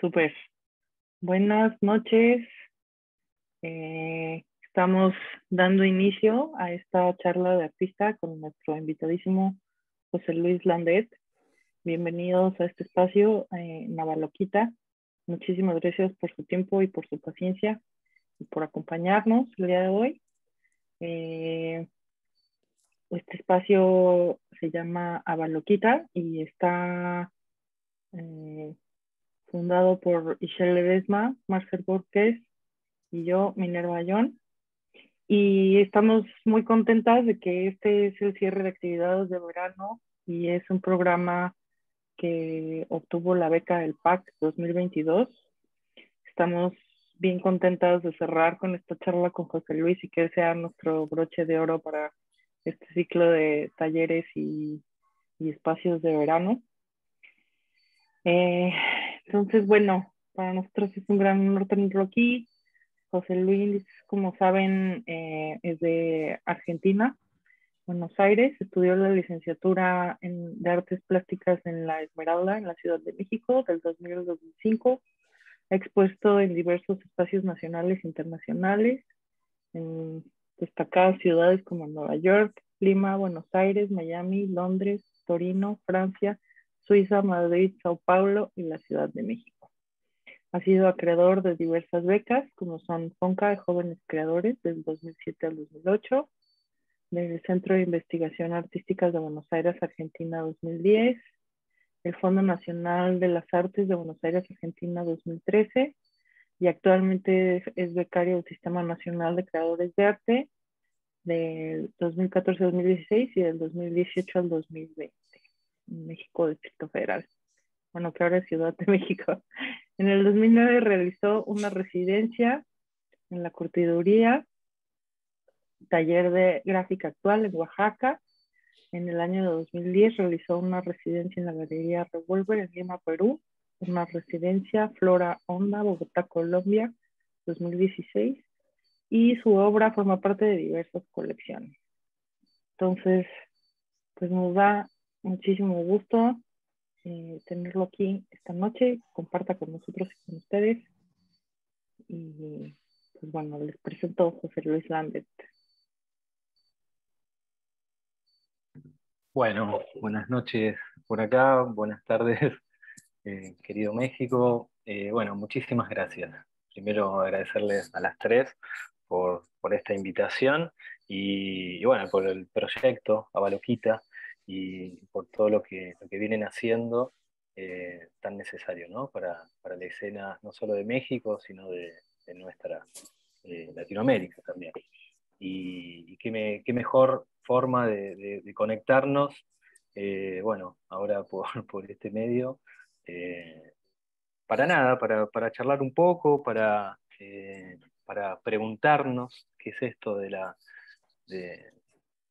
Súper. Buenas noches. Eh, estamos dando inicio a esta charla de artista con nuestro invitadísimo José Luis Landet. Bienvenidos a este espacio, eh, Navaloquita. Muchísimas gracias por su tiempo y por su paciencia y por acompañarnos el día de hoy. Eh, este espacio se llama Avaloquita y está eh, fundado por Ishel Ledesma, Marcel Borges y yo, Minerva Ayón. Y estamos muy contentas de que este es el cierre de actividades de verano y es un programa que obtuvo la beca del PAC 2022. Estamos bien contentas de cerrar con esta charla con José Luis y que sea nuestro broche de oro para este ciclo de talleres y, espacios de verano. Eh, entonces, bueno, para nosotros es un gran honor tenerlo aquí. José Luis, como saben, eh, es de Argentina, Buenos Aires. Estudió la licenciatura en, de Artes Plásticas en la Esmeralda, en la Ciudad de México, del 2000 al 2005. Ha expuesto en diversos espacios nacionales e internacionales, en destacadas ciudades como Nueva York, Lima, Buenos Aires, Miami, Londres, Torino, Francia, Suiza, Madrid, Sao Paulo y la Ciudad de México. Ha sido acreedor de diversas becas, como son FONCA de Jóvenes Creadores del 2007 al 2008, del Centro de Investigación Artísticas de Buenos Aires, Argentina 2010, el Fondo Nacional de las Artes de Buenos Aires, Argentina 2013, y actualmente es becario del Sistema Nacional de Creadores de Arte del 2014 al 2016 y del 2018 al 2020 en México Distrito Federal. Bueno, que ahora es Ciudad de México. En el 2009 realizó una residencia en la curtiduría, taller de gráfica actual en Oaxaca. En el año 2010 realizó una residencia en la Galería Revolver en Lima, Perú una residencia Flora Honda, Bogotá, Colombia, 2016, y su obra forma parte de diversas colecciones. Entonces, pues nos da muchísimo gusto eh, tenerlo aquí esta noche, comparta con nosotros y con ustedes. Y pues bueno, les presento a José Luis Landet. Bueno, buenas noches por acá, buenas tardes eh, querido México. Eh, bueno, muchísimas gracias. Primero agradecerles a las tres por, esta invitación y, bueno, por el proyecto Avaloquita y por todo lo que, lo que vienen haciendo eh, tan necesario ¿no? para, la escena no solo de México, sino de, nuestra Latinoamérica también. Y, qué, mejor forma de, conectarnos, bueno, ahora por, por este medio, eh, para nada, para, charlar un poco, para, eh, para preguntarnos qué es esto de la, de,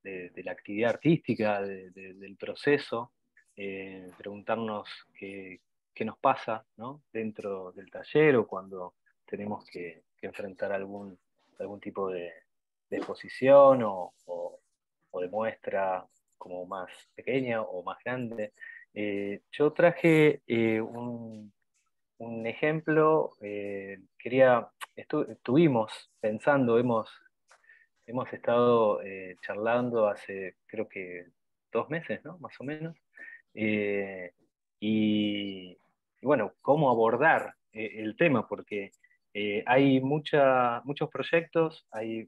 la actividad artística, del proceso, eh, preguntarnos qué, nos pasa dentro del taller o cuando tenemos que, enfrentar algún, algún tipo de, exposición o, o, de muestra como más pequeña o más grande. Eh, yo traje eh, un, ejemplo, eh, quería, estuvimos pensando, hemos, hemos estado charlando hace creo que dos meses, ¿no? Más o menos. Y, bueno, cómo abordar el tema, porque hay mucha, muchos proyectos, hay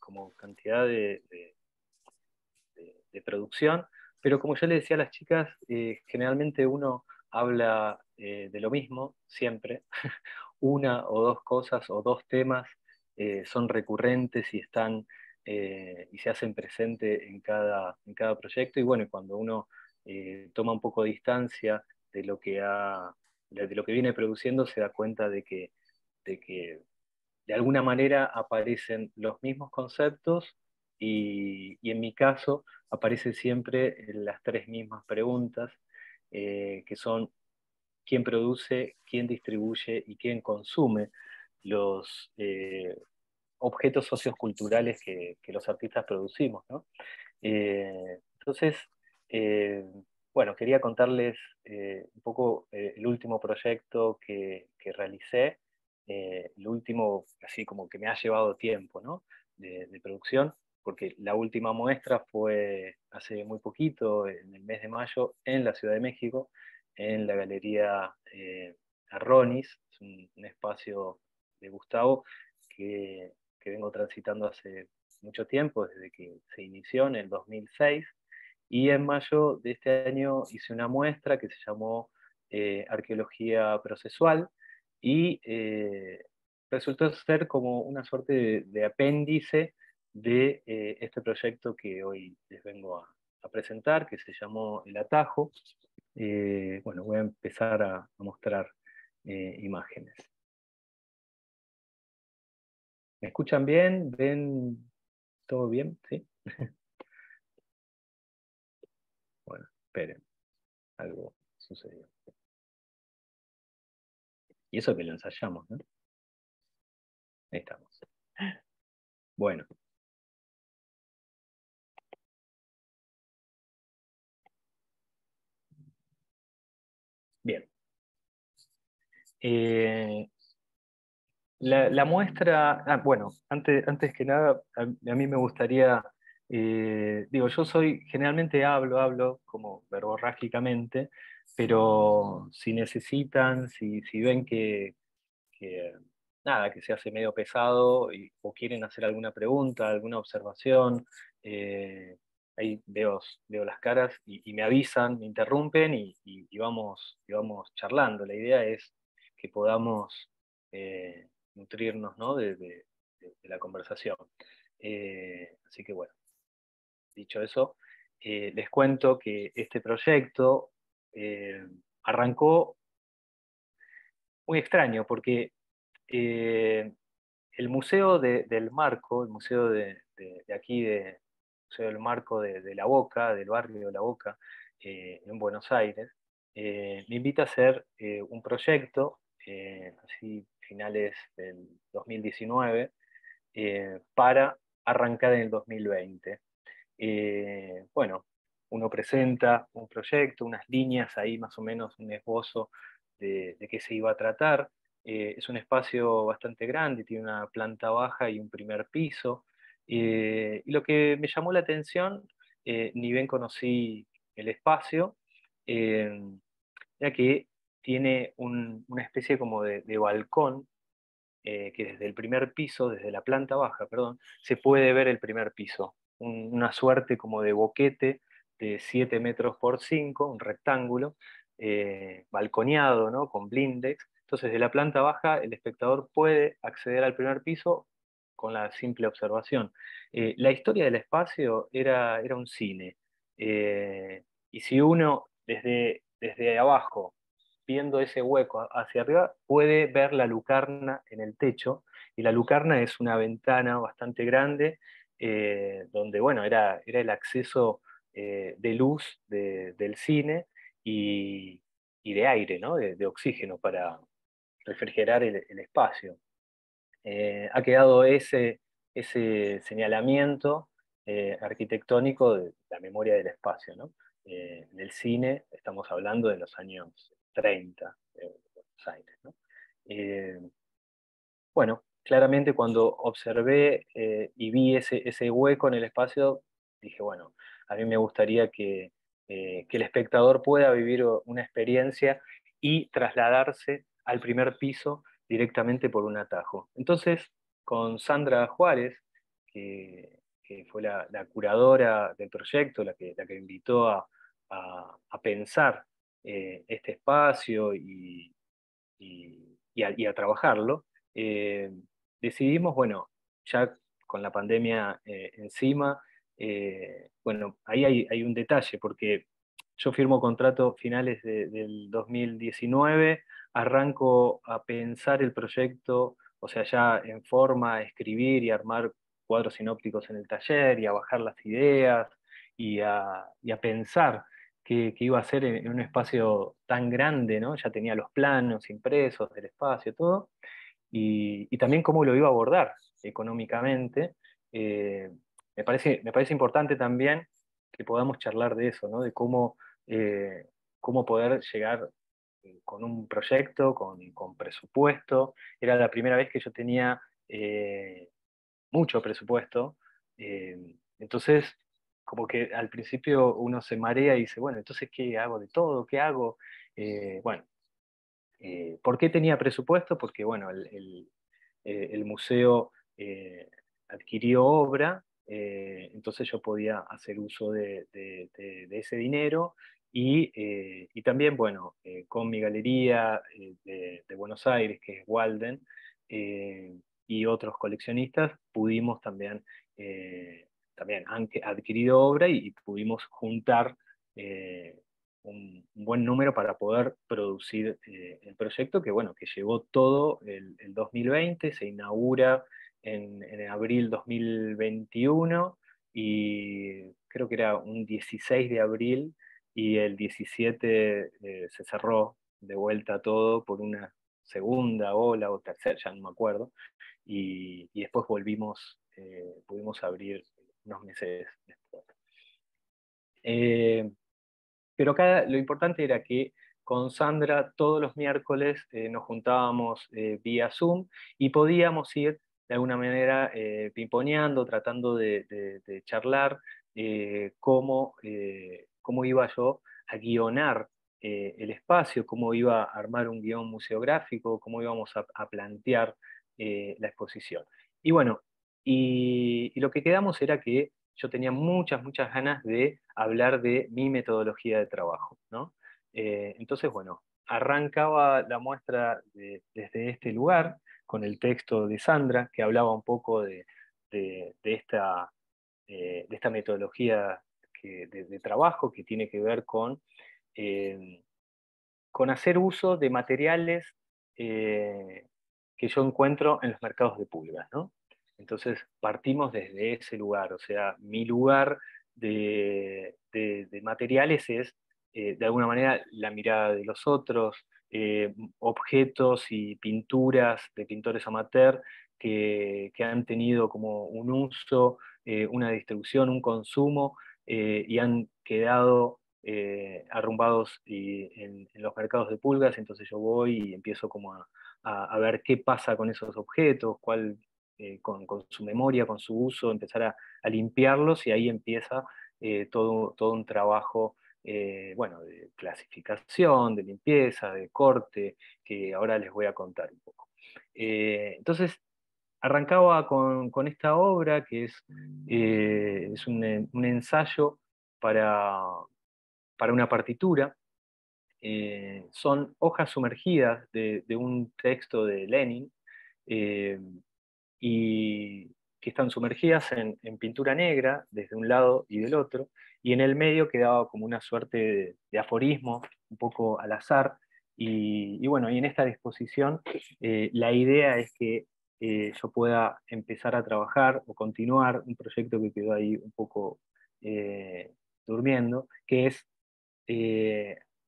como cantidad de, de producción, pero como yo le decía a las chicas, eh, generalmente uno habla eh, de lo mismo siempre. Una o dos cosas o dos temas eh, son recurrentes y están y se hacen presente en cada, en cada proyecto. Y bueno, cuando uno toma un poco de distancia de lo que ha, de lo que viene produciendo, se da cuenta de que, de que de alguna manera aparecen los mismos conceptos y, en mi caso aparece siempre las tres mismas preguntas, eh, que son quién produce, quién distribuye y quién consume los eh, objetos socioculturales que, que, los artistas producimos. Eh, entonces, bueno, quería contarles un poco el último proyecto que, realicé, el último, así como que me ha llevado tiempo, ¿no? de, producción, porque la última muestra fue hace muy poquito, en el mes de mayo, en la Ciudad de México, en la Galería eh, Arronis, es un, espacio de Gustavo que, vengo transitando hace mucho tiempo, desde que se inició en el 2006, y en mayo de este año hice una muestra que se llamó eh, Arqueología Procesual, y eh, resultó ser como una suerte de, apéndice de eh, este proyecto que hoy les vengo a, presentar, que se llamó El Atajo. Eh, bueno, voy a empezar a, mostrar eh, imágenes. ¿Me escuchan bien? ¿Ven todo bien? ¿Sí? bueno, esperen. Algo sucedió. Y eso que lo ensayamos, ¿no? Ahí estamos. Bueno. Bien. Eh, la, muestra, ah, bueno, antes, antes que nada, a, mí me gustaría, eh, digo, yo soy, generalmente hablo, hablo como verborrágicamente, pero si necesitan, si, ven que nada, que se hace medio pesado o quieren hacer alguna pregunta, alguna observación, eh, ahí veo, veo las caras y, me avisan, me interrumpen y, vamos, vamos charlando. La idea es que podamos eh, nutrirnos de, la conversación. Eh, así que bueno, dicho eso, les cuento que este proyecto arrancó muy extraño porque eh, el Museo del Marco, el Museo de, aquí, de, Museo del Marco de, La Boca, del barrio de La Boca, eh, en Buenos Aires, eh, me invita a hacer un proyecto, así finales del 2019, para arrancar en el 2020. bueno, uno presenta un proyecto, unas líneas ahí más o menos, un esbozo de, de qué se iba a tratar, eh, es un espacio bastante grande, tiene una planta baja y un primer piso. Eh, y lo que me llamó la atención, eh, ni bien conocí el espacio, era que tiene una especie como de, balcón que desde el primer piso, desde la planta baja, perdón, se puede ver el primer piso. una suerte como de boquete de 7 metros por 5, un rectángulo, balconeado, ¿no? con blindex, entonces, de la planta baja, el espectador puede acceder al primer piso con la simple observación. Eh, la historia del espacio era, era un cine. Eh, y si uno desde, desde abajo, viendo ese hueco hacia arriba, puede ver la lucarna en el techo. Y la lucarna es una ventana bastante grande, eh, donde bueno, era, era el acceso de luz del cine y, de aire, ¿no? de oxígeno para, refrigerar el, espacio. Eh, ha quedado ese, ese señalamiento eh, arquitectónico de la memoria del espacio. ¿no? Eh, en el cine estamos hablando de los años 30 de Buenos Aires. bueno, claramente cuando observé y vi ese, ese hueco en el espacio, dije, bueno, a mí me gustaría que, que el espectador pueda vivir una experiencia y trasladarse al primer piso directamente por un atajo. Entonces, con Sandra Juárez, que, fue la, curadora del proyecto, la que, la que invitó a, pensar eh, este espacio y, a, trabajarlo, eh, decidimos, bueno, ya con la pandemia eh, encima, bueno, ahí hay, un detalle, porque yo firmo contrato finales del 2019, arranco a pensar el proyecto, o sea, ya en forma, a escribir y armar cuadros sinópticos en el taller y a bajar las ideas y a, pensar qué, iba a ser en, un espacio tan grande, ¿no? Ya tenía los planos impresos del espacio, todo, y, también cómo lo iba a abordar económicamente. Eh, me, parece, importante también que podamos charlar de eso, ¿no? de cómo cómo poder llegar con un proyecto, con, presupuesto. Era la primera vez que yo tenía mucho presupuesto. entonces, como que al principio uno se marea y dice, bueno, entonces, ¿qué hago de todo? ¿Qué hago? bueno, ¿por qué tenía presupuesto? Porque, bueno, el, el museo adquirió obra, eh, entonces yo podía hacer uso de, ese dinero y, eh, también, bueno, eh, con mi galería de, Buenos Aires, que es Walden, y otros coleccionistas, pudimos también, también han adquirido obra y, pudimos juntar un, buen número para poder producir el proyecto, que bueno, que llegó todo el, el 2020, se inaugura en, en abril 2021 y creo que era un 16 de abril y el 17 eh, se cerró de vuelta todo por una segunda ola o tercera, ya no me acuerdo, y, y después volvimos, eh, pudimos abrir unos meses después. Eh, pero acá lo importante era que con Sandra todos los miércoles nos juntábamos vía Zoom y podíamos ir de alguna manera eh, pimponeando, tratando de, charlar eh, cómo, eh, cómo, iba yo a guionar eh, el espacio, cómo iba a armar un guion museográfico, cómo íbamos a, plantear la exposición. Y bueno, y, lo que quedamos era que yo tenía muchas, muchas ganas de hablar de mi metodología de trabajo. ¿no? entonces, bueno, arrancaba la muestra desde este lugar, con el texto de Sandra, que hablaba un poco de, esta, eh, de esta metodología de, trabajo que tiene que ver con, eh, con hacer uso de materiales eh, que yo encuentro en los mercados de pulgas. Entonces partimos desde ese lugar, o sea, mi lugar de, materiales es de alguna manera la mirada de los otros, eh, objetos y pinturas de pintores amateur que, han tenido como un uso, eh, una distribución, un consumo eh, y han quedado arrumbados en, los mercados de pulgas, entonces yo voy y empiezo como a, ver qué pasa con esos objetos, cuál, con, su memoria, con su uso, empezar a, limpiarlos y ahí empieza todo, todo un trabajo eh, bueno, de clasificación, de limpieza, de corte, que ahora les voy a contar un poco. Eh, entonces, arrancaba con, esta obra que es, eh, un, ensayo para, una partitura. son hojas sumergidas de, un texto de Lenin y que están sumergidas en, pintura negra desde un lado y del otro, y en el medio quedaba como una suerte de, aforismo, un poco al azar, y, bueno, y en esta disposición eh, la idea es que eh, yo pueda empezar a trabajar o continuar un proyecto que quedó ahí un poco eh, durmiendo, que es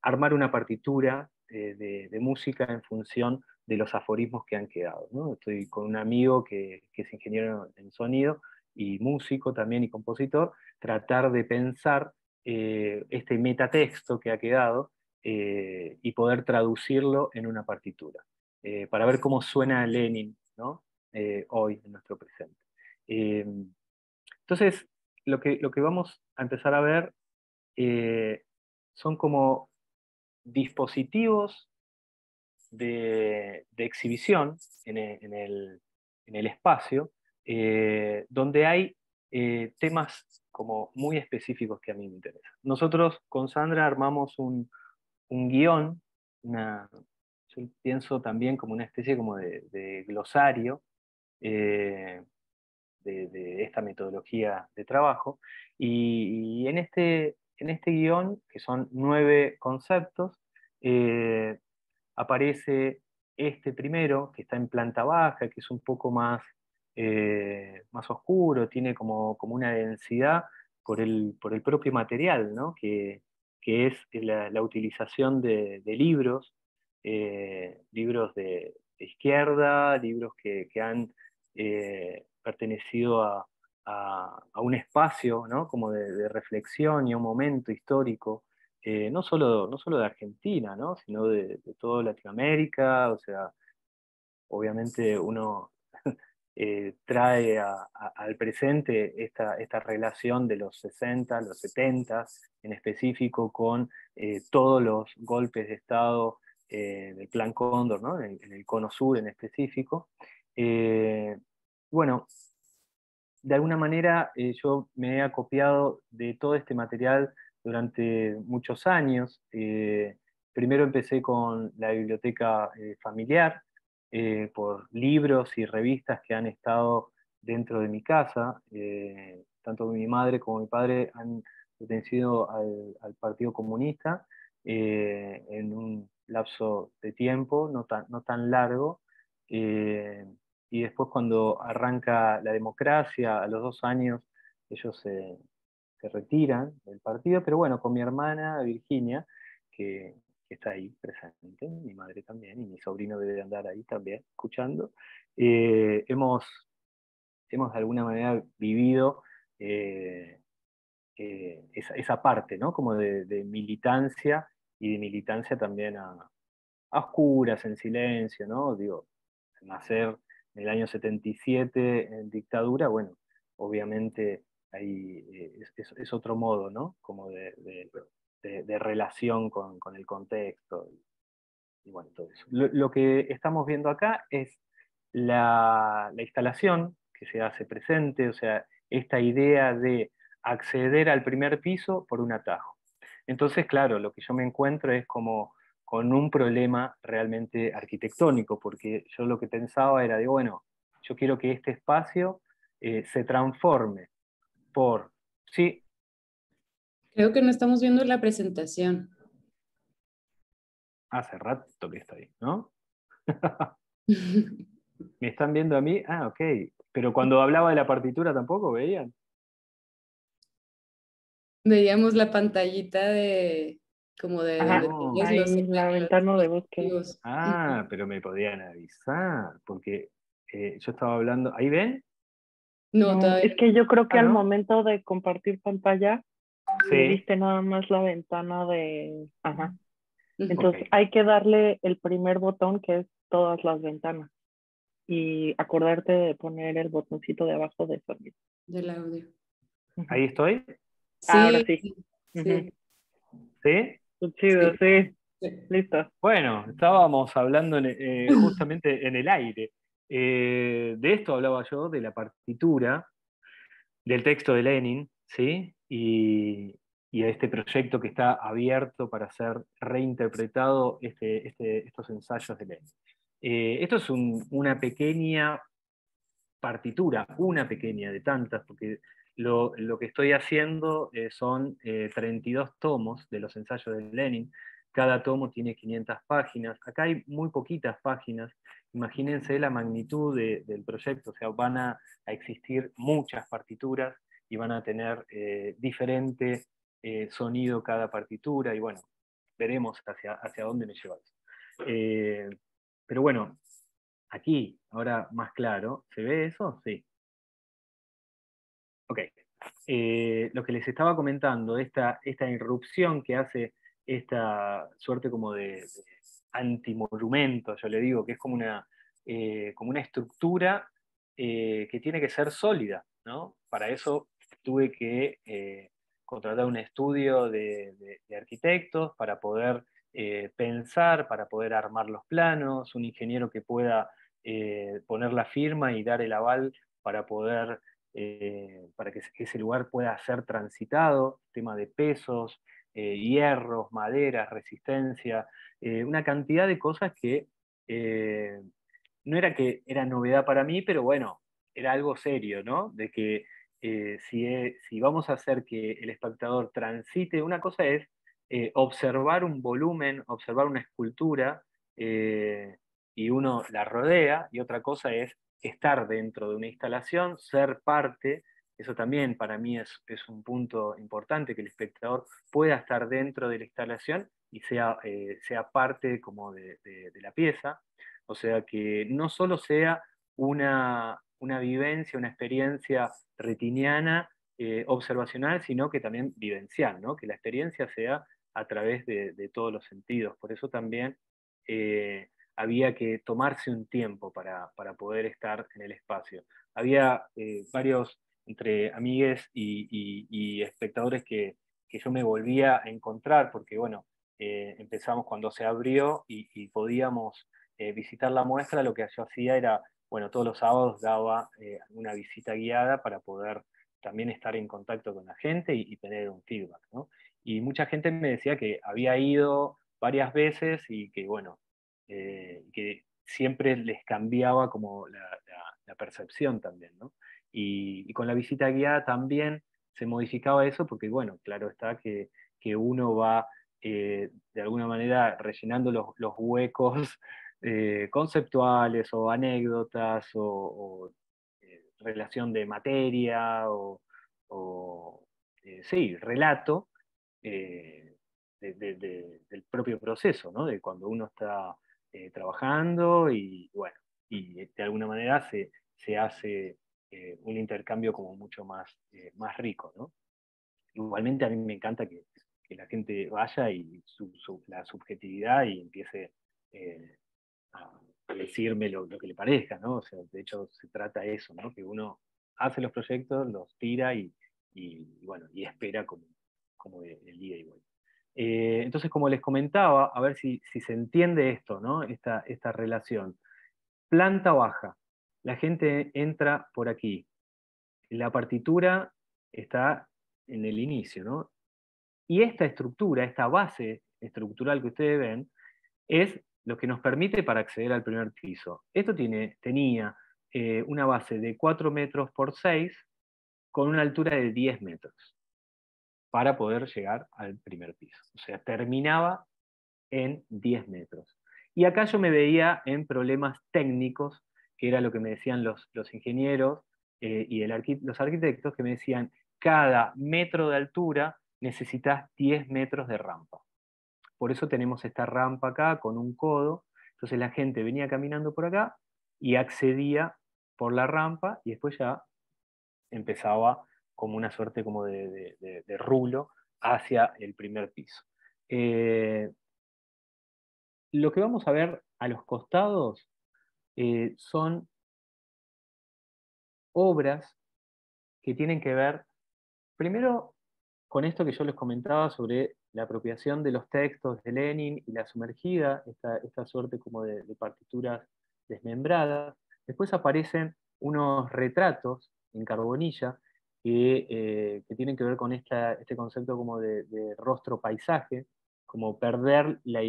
armar una partitura de, de música en función de los aforismos que han quedado. Estoy con un amigo que, es ingeniero en sonido y músico también y compositor, tratar de pensar eh, este metatexto que ha quedado eh, y poder traducirlo en una partitura, eh, para ver cómo suena Lenin hoy en nuestro presente. entonces, lo que, lo que vamos a empezar a ver son como dispositivos de, exhibición en el, espacio, eh, donde hay eh, temas como muy específicos que a mí me interesan. Nosotros con Sandra armamos un, guion, yo pienso también como una especie como de, glosario eh, de, esta metodología de trabajo, y, en, este, en este guion, que son nueve conceptos, aparece este primero, que está en planta baja, que es un poco más, eh, más oscuro, tiene como, como una densidad por el, por el propio material, ¿no? que, que, es la, utilización de, libros, eh, libros de, izquierda, libros que, han eh, pertenecido a, a, un espacio ¿no? como de, reflexión y un momento histórico eh, no, solo, no solo de Argentina, ¿no? sino de, toda Latinoamérica, o sea, obviamente uno eh, trae al presente esta, esta, relación de los 60, los 70, en específico con eh, todos los golpes de Estado del Plan Cóndor, ¿no? en, el Cono Sur en específico. bueno, de alguna manera yo me he acopiado de todo este material durante muchos años. Eh, primero empecé con la biblioteca eh, familiar, eh, por libros y revistas que han estado dentro de mi casa. tanto mi madre como mi padre han pertenecido al, Partido Comunista en un lapso de tiempo no tan, no tan largo. y después cuando arranca la democracia, a los dos años, ellos se, se retiran del partido, pero bueno, con mi hermana Virginia, que, está ahí presente, mi madre también, y mi sobrino debe andar ahí también escuchando, eh, hemos, hemos de alguna manera vivido eh, eh, esa, parte, ¿no? Como de, militancia y de militancia también a, a, oscuras, en silencio, ¿no? Digo, nacer en el año 77 en dictadura, bueno, obviamente ahí eh, es, otro modo, ¿no? Como de, relación con, el contexto. Y, bueno, todo eso. Lo, que estamos viendo acá es la, instalación que se hace presente, o sea, esta idea de acceder al primer piso por un atajo. Entonces, claro, lo que yo me encuentro es como con un problema realmente arquitectónico, porque yo lo que pensaba era, de, bueno, yo quiero que este espacio eh, se transforme por... Sí. Creo que no estamos viendo la presentación. Hace rato que está ahí, ¿no? ¿Me están viendo a mí? Ah, ok. Pero cuando hablaba de la partitura tampoco veían. Veíamos la pantallita de como de, la ventana de bosque. Ah, pero me podían avisar, porque eh, yo estaba hablando. ¿Ahí ven? No, es que yo creo que ah, al momento de compartir pantalla, sí. viste nada más la ventana de... Ajá. Entonces hay que darle el primer botón que es todas las ventanas y acordarte de poner el botoncito de abajo de sonido. Del audio. ¿Ahí estoy? Sí. Ahora sí. ¿Sí? ¿Sí? Chido, sí. Listo. Bueno, estábamos hablando eh, justamente en el aire. Eh, de esto hablaba yo, de la partitura, del texto de Lenin, ¿sí? y, y a este proyecto que está abierto para ser reinterpretado este, este, estos ensayos de Lenin. Eh, esto es una pequeña partitura, una pequeña de tantas, porque lo, que estoy haciendo eh, son 32 tomos de los ensayos de Lenin. Cada tomo tiene 500 páginas. Acá hay muy poquitas páginas imagínense la magnitud del proyecto, o sea, van a, existir muchas partituras y van a tener eh, diferente eh, sonido cada partitura y bueno, veremos hacia, hacia dónde me lleva eso. Eh, pero bueno, aquí, ahora más claro, ¿se ve eso? Sí. Ok. lo que les estaba comentando, esta, esta irrupción que hace esta suerte como de antimonumento, yo le digo, que es como una, eh, como una estructura eh, que tiene que ser sólida. ¿no? Para eso tuve que eh, contratar un estudio de, arquitectos para poder pensar, para poder armar los planos, un ingeniero que pueda poner la firma y dar el aval para poder para que ese lugar pueda ser transitado, tema de pesos, eh, hierros, maderas, resistencia, eh, una cantidad de cosas que eh, no era que era novedad para mí, pero bueno, era algo serio, ¿no? De que si, si, vamos a hacer que el espectador transite, una cosa es observar un volumen, observar una escultura, y uno la rodea, y otra cosa es estar dentro de una instalación, ser parte eso también para mí es, un punto importante, que el espectador pueda estar dentro de la instalación y sea, eh, sea parte como de, la pieza. O sea, que no solo sea una, vivencia, una experiencia retiniana, eh, observacional, sino que también vivencial, ¿no? que la experiencia sea a través de, todos los sentidos. Por eso también eh, había que tomarse un tiempo para, poder estar en el espacio. Había varios, entre amigues y, espectadores que, yo me volvía a encontrar, porque bueno, eh, empezamos cuando se abrió y, podíamos visitar la muestra, lo que yo hacía era, bueno, todos los sábados daba una visita guiada para poder también estar en contacto con la gente y, tener un feedback. Y mucha gente me decía que había ido varias veces y que, bueno, eh, que siempre les cambiaba como la, percepción también. Y, con la visita guiada también se modificaba eso porque, bueno, claro está que, uno va eh, de alguna manera rellenando los, huecos eh, conceptuales o anécdotas o relación de materia o, eh, sí, relato eh, del propio proceso, ¿no? de cuando uno está eh, trabajando y bueno, y de alguna manera se, se hace un intercambio como mucho más, más rico. ¿no? Igualmente a mí me encanta que, que la gente vaya y la subjetividad y empiece a decirme lo, que le parezca, ¿no? O sea, de hecho se trata de eso, ¿no? Que uno hace los proyectos, los tira y, bueno, y espera como, como el día y. Eh, entonces, como les comentaba, a ver si, se entiende esto, ¿no? Esta, esta relación. Planta baja. La gente entra por aquí. La partitura está en el inicio, ¿no? Y esta estructura, esta base estructural que ustedes ven, es lo que nos permite para acceder al primer piso. Esto tiene, tenía eh, una base de 4 metros por 6 con una altura de 10 metros para poder llegar al primer piso. O sea, terminaba en 10 metros. Y acá yo me veía en problemas técnicos, que era lo que me decían los, los ingenieros eh, y los arquitectos, que me decían, cada metro de altura necesitas 10 metros de rampa. Por eso tenemos esta rampa acá con un codo. Entonces la gente venía caminando por acá y accedía por la rampa y después ya empezaba como una suerte como de, rulo hacia el primer piso. Eh, lo que vamos a ver a los costados eh, son obras que tienen que ver, primero, con esto que yo les comentaba sobre la apropiación de los textos de Lenin y la sumergida, esta, suerte como de, partituras desmembradas. Después aparecen unos retratos en carbonilla que, eh, tienen que ver con este concepto como de, rostro-paisaje, como perder la,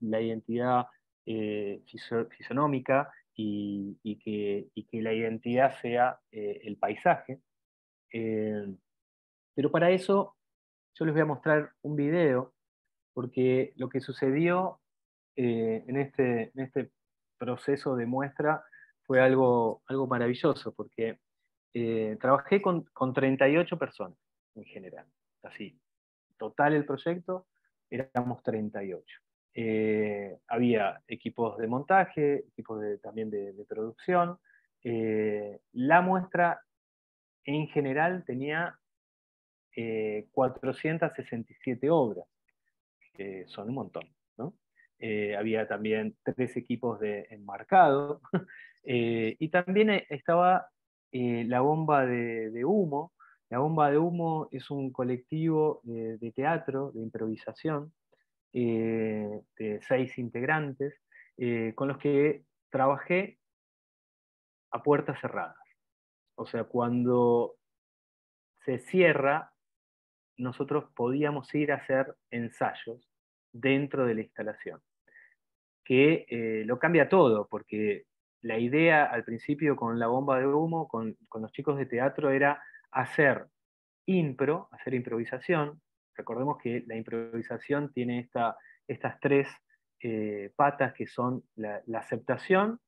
la identidad eh, fisonómica y, que, la identidad sea eh, el paisaje. pero para eso yo les voy a mostrar un video, porque lo que sucedió eh, en, este, en este proceso de muestra fue algo, maravilloso, porque eh, trabajé con, con 38 personas en general, así. Total el proyecto éramos 38. Eh, había equipos de montaje, equipos también de, producción. la muestra en general tenía 467 eh, obras, que son un montón. Eh, había también tres equipos de enmarcado, eh, y también estaba la bomba de, humo. La bomba de humo es un colectivo de teatro, de improvisación, de seis integrantes, con los que trabajé a puertas cerradas. O sea, cuando se cierra nosotros podíamos ir a hacer ensayos dentro de la instalación, que eh, lo cambia todo, porque la idea al principio con la bomba de humo, con, los chicos de teatro, era hacer impro, hacer improvisación. Recordemos que la improvisación tiene esta, estas tres eh, patas que son la, aceptación,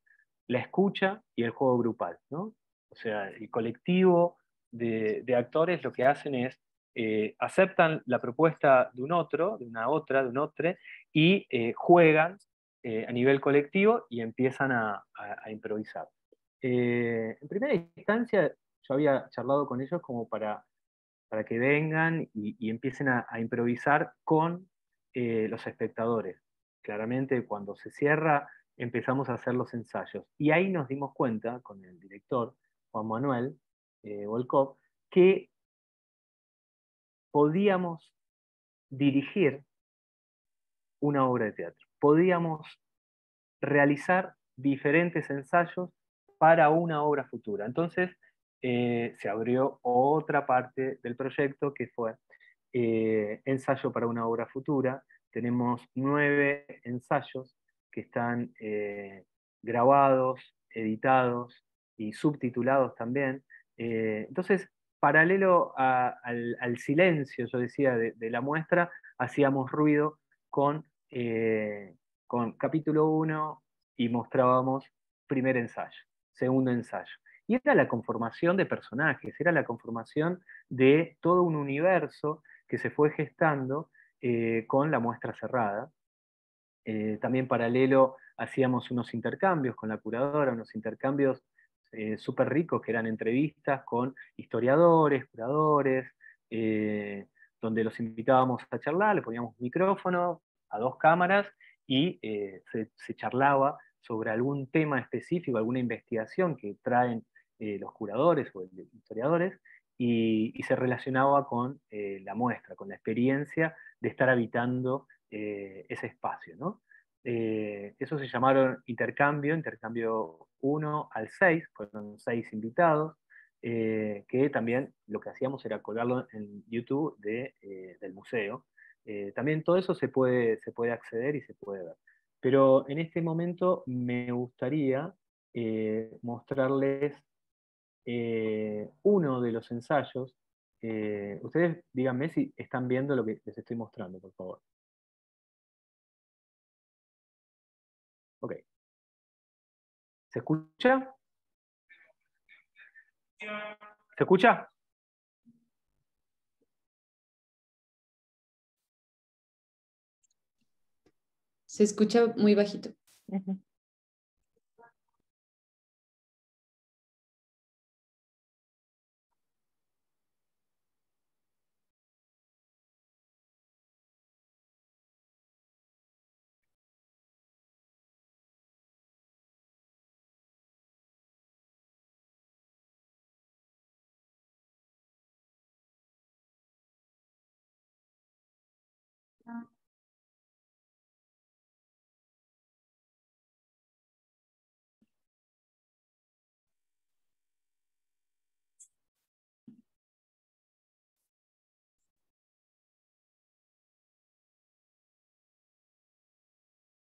la escucha y el juego grupal. O sea, el colectivo de, de actores lo que hacen es eh, aceptan la propuesta de un otro, de una otra, de un otro, y eh, juegan eh, a nivel colectivo y empiezan a, improvisar. en primera instancia, yo había charlado con ellos como para, para que vengan y, empiecen a, improvisar con eh, los espectadores. Claramente cuando se cierra empezamos a hacer los ensayos. Y ahí nos dimos cuenta con el director, Juan Manuel eh, Volkov, que podíamos dirigir una obra de teatro. Podíamos realizar diferentes ensayos para una obra futura. Entonces eh, se abrió otra parte del proyecto que fue eh, ensayo para una obra futura. Tenemos nueve ensayos que están eh, grabados, editados y subtitulados también. entonces, paralelo al, silencio, yo decía, de, la muestra, hacíamos ruido con, con capítulo 1 y mostrábamos primer ensayo, segundo ensayo. Y era la conformación de personajes, era la conformación de todo un universo que se fue gestando eh, con la muestra cerrada. Eh, también paralelo hacíamos unos intercambios con la curadora, unos intercambios eh, súper ricos que eran entrevistas con historiadores, curadores, donde los invitábamos a charlar, le poníamos micrófono a dos cámaras y se, charlaba sobre algún tema específico, alguna investigación que traen los curadores o historiadores, y, se relacionaba con eh, la muestra, con la experiencia de estar habitando eh, ese espacio. ¿no? Eh, eso se llamaron intercambio, intercambio 1 al 6, fueron seis invitados, que también lo que hacíamos era colgarlo en YouTube del museo. también todo eso se puede, se puede acceder y se puede ver. Pero en este momento me gustaría mostrarles eh, uno de los ensayos, eh, ustedes díganme si están viendo lo que les estoy mostrando, por favor. Ok. ¿Se escucha? ¿Se escucha? Se escucha muy bajito.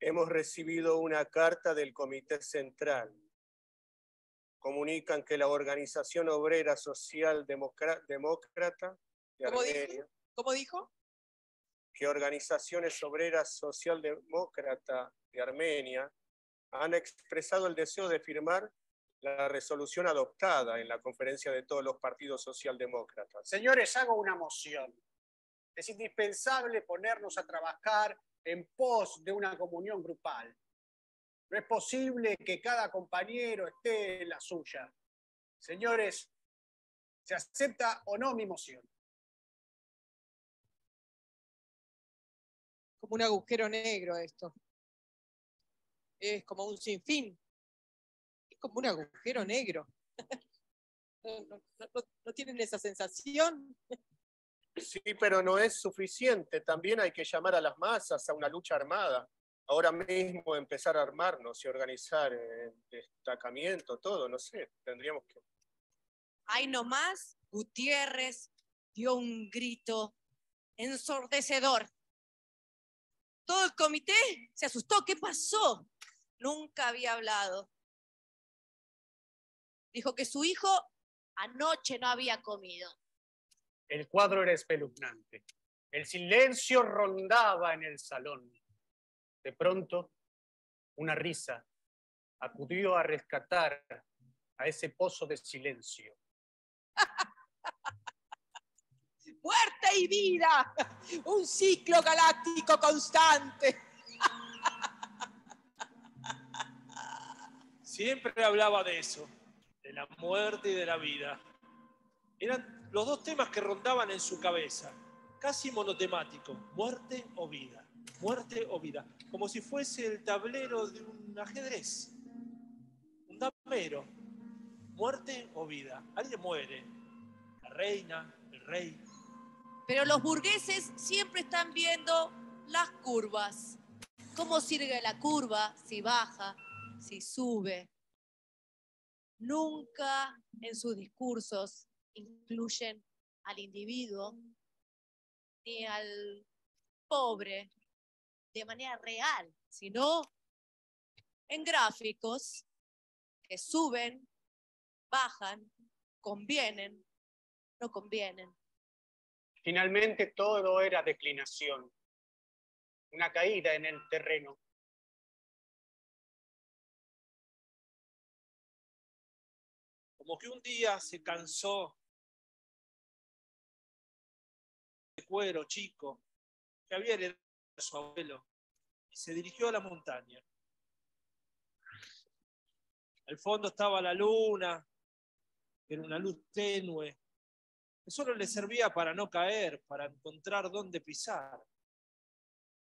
Hemos recibido una carta del Comité Central. Comunican que la Organización Obrera Social Demócrata de Armenia. ¿Cómo dijo? Que organizaciones obreras socialdemócrata de Armenia han expresado el deseo de firmar la resolución adoptada en la conferencia de todos los partidos socialdemócratas. Señores, hago una moción. Es indispensable ponernos a trabajar en pos de una comunión grupal. No es posible que cada compañero esté en la suya. Señores, ¿se acepta o no mi moción? Como un agujero negro esto. Es como un sinfín. Es como un agujero negro. no tienen esa sensación? Sí, pero no es suficiente. También hay que llamar a las masas a una lucha armada. Ahora mismo empezar a armarnos y organizar el destacamiento, todo, no sé, tendríamos que... Ahí nomás, Gutiérrez dio un grito ensordecedor. Todo el comité se asustó. ¿Qué pasó? Nunca había hablado. Dijo que su hijo anoche no había comido. El cuadro era espeluznante. El silencio rondaba en el salón. De pronto, una risa acudió a rescatar a ese pozo de silencio. Muerte y vida, un ciclo galáctico constante. Siempre hablaba de eso, de la muerte y de la vida. Eran los dos temas que rondaban en su cabeza, casi monotemático, muerte o vida. muerte o vida, como si fuese el tablero de un ajedrez, un damero, muerte o vida. Alguien muere, la reina, el rey. Pero los burgueses siempre están viendo las curvas. ¿Cómo sirve la curva? Si baja, si sube. Nunca en sus discursos incluyen al individuo ni al pobre de manera real, sino en gráficos que suben, bajan, convienen, no convienen. Finalmente todo era declinación, una caída en el terreno. Como que un día se cansó cuero chico que había heredado a su abuelo y se dirigió a la montaña. Al fondo estaba la luna, era una luz tenue, que solo le servía para no caer, para encontrar dónde pisar.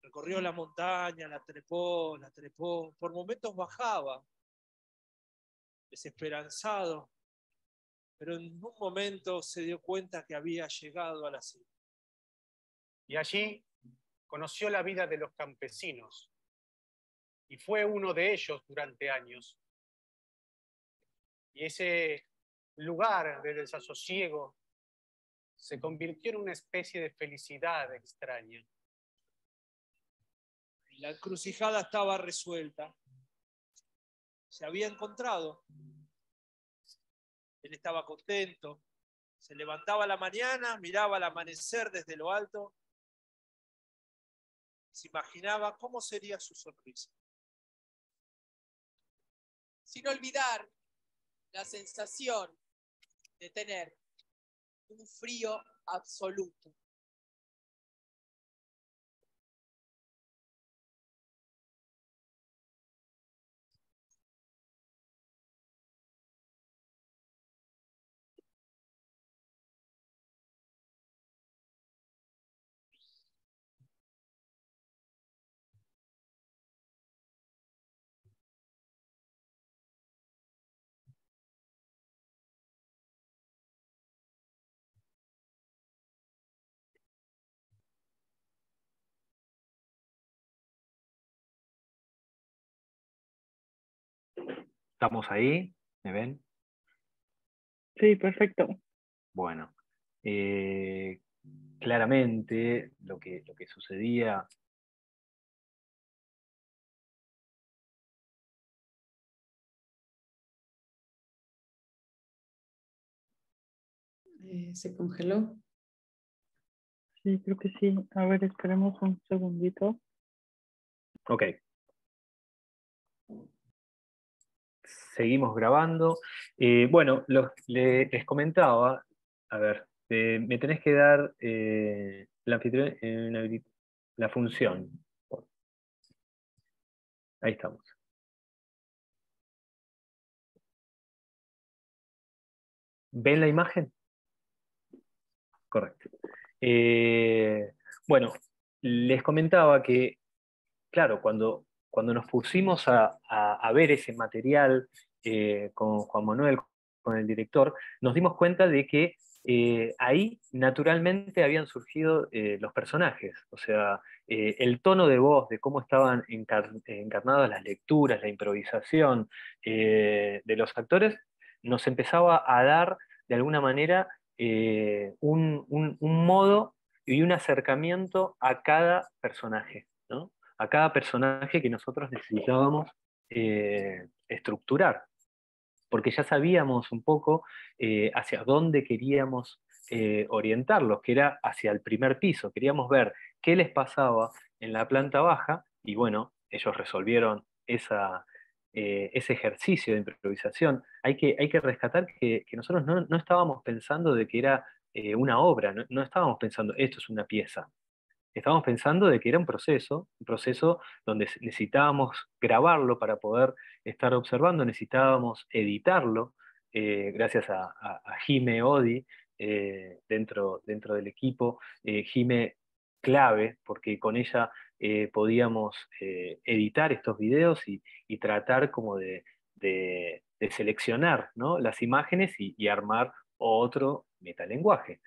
Recorrió la montaña, la trepó, la trepó, por momentos bajaba, desesperanzado, pero en un momento se dio cuenta que había llegado a la cima. Y allí conoció la vida de los campesinos y fue uno de ellos durante años. Y ese lugar de desasosiego se convirtió en una especie de felicidad extraña. La encrucijada estaba resuelta. Se había encontrado. Él estaba contento. Se levantaba a la mañana, miraba el amanecer desde lo alto. Se imaginaba cómo sería su sonrisa. Sin olvidar la sensación de tener un frío absoluto. ¿Estamos ahí? ¿Me ven? Sí, perfecto. Bueno, eh, claramente lo que, lo que sucedía Eh, se congeló. Sí, creo que sí. A ver, esperemos un segundito. Ok. Seguimos grabando. Eh, bueno, les comentaba, a ver, me tenés que dar eh, eh, la función. Ahí estamos. ¿Ven la imagen? Correcto. Bueno, les comentaba que, claro, cuando, cuando nos pusimos a ver ese material eh, con Juan Manuel, con el director, nos dimos cuenta de que eh, ahí naturalmente habían surgido eh, los personajes, o sea, el tono de voz, de cómo estaban encar- encarnadas las lecturas, la improvisación de los actores, nos empezaba a dar de alguna manera un, un- modo y un acercamiento a cada personaje, ¿no? a cada personaje que nosotros necesitábamos estructurar, porque ya sabíamos un poco eh, hacia dónde queríamos eh, orientarlos, que era hacia el primer piso, queríamos ver qué les pasaba en la planta baja, y bueno, ellos resolvieron eh, ese ejercicio de improvisación. Hay que, hay que rescatar que, que nosotros no, no estábamos pensando de que era una obra, no, no estábamos pensando esto es una pieza, estábamos pensando de que era un proceso, un proceso donde necesitábamos grabarlo para poder estar observando, necesitábamos editarlo, eh, gracias a, a, a Jime Odi eh, dentro, dentro del equipo, eh, Jime clave, porque con ella eh, podíamos editar estos videos y, tratar como de, seleccionar las imágenes y, armar otro metalenguaje.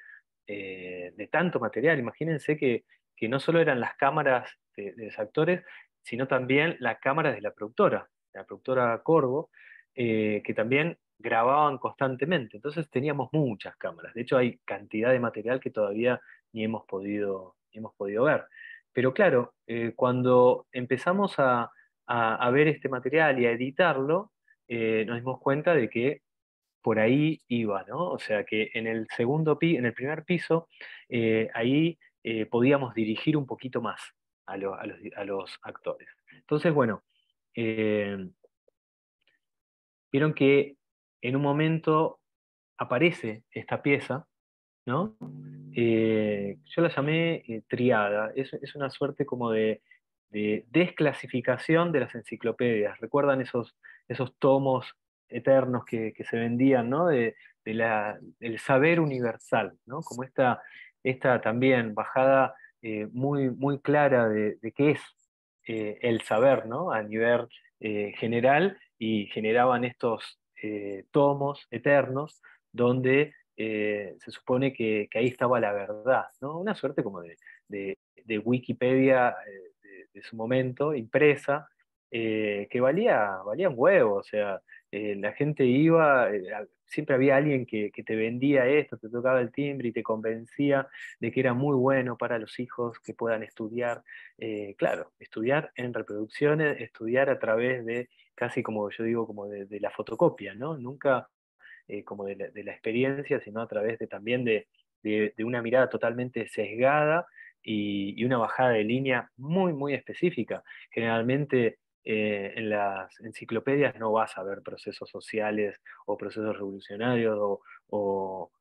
de tanto material, imagínense que, no solo eran las cámaras de, los actores, sino también las cámaras de la productora, la productora Corvo, que también grababan constantemente. Entonces teníamos muchas cámaras. De hecho, hay cantidad de material que todavía ni hemos podido, hemos podido ver. Pero claro, eh, cuando empezamos a, ver este material y a editarlo, eh, nos dimos cuenta de que por ahí iba, ¿no? O sea que en el segundo en el primer piso, eh, podíamos dirigir un poquito más a, los, a los, actores. Entonces, bueno, vieron que en un momento aparece esta pieza, ¿no? Eh, yo la llamé eh, triada, es, una suerte como de, desclasificación de las enciclopedias. ¿Recuerdan esos, esos tomos eternos que, se vendían, ¿no? De, del saber universal, ¿no? Como esta, esta también bajada eh, muy, muy clara de, qué es el saber, ¿no? A nivel general y generaban estos eh, tomos eternos donde eh, se supone que, ahí estaba la verdad, ¿no? Una suerte como de, Wikipedia eh, de, su momento, impresa, que valía, valía un huevo, o sea, la gente iba, siempre había alguien que, te vendía esto, te tocaba el timbre y te convencía de que era muy bueno para los hijos que puedan estudiar, claro, estudiar en reproducciones, estudiar a través de casi como yo digo, como de, la fotocopia, ¿no? Nunca eh, como de la, experiencia, sino a través de, también de, una mirada totalmente sesgada y, una bajada de línea muy, muy específica. Generalmente eh, en las enciclopedias no vas a ver procesos sociales o procesos revolucionarios o,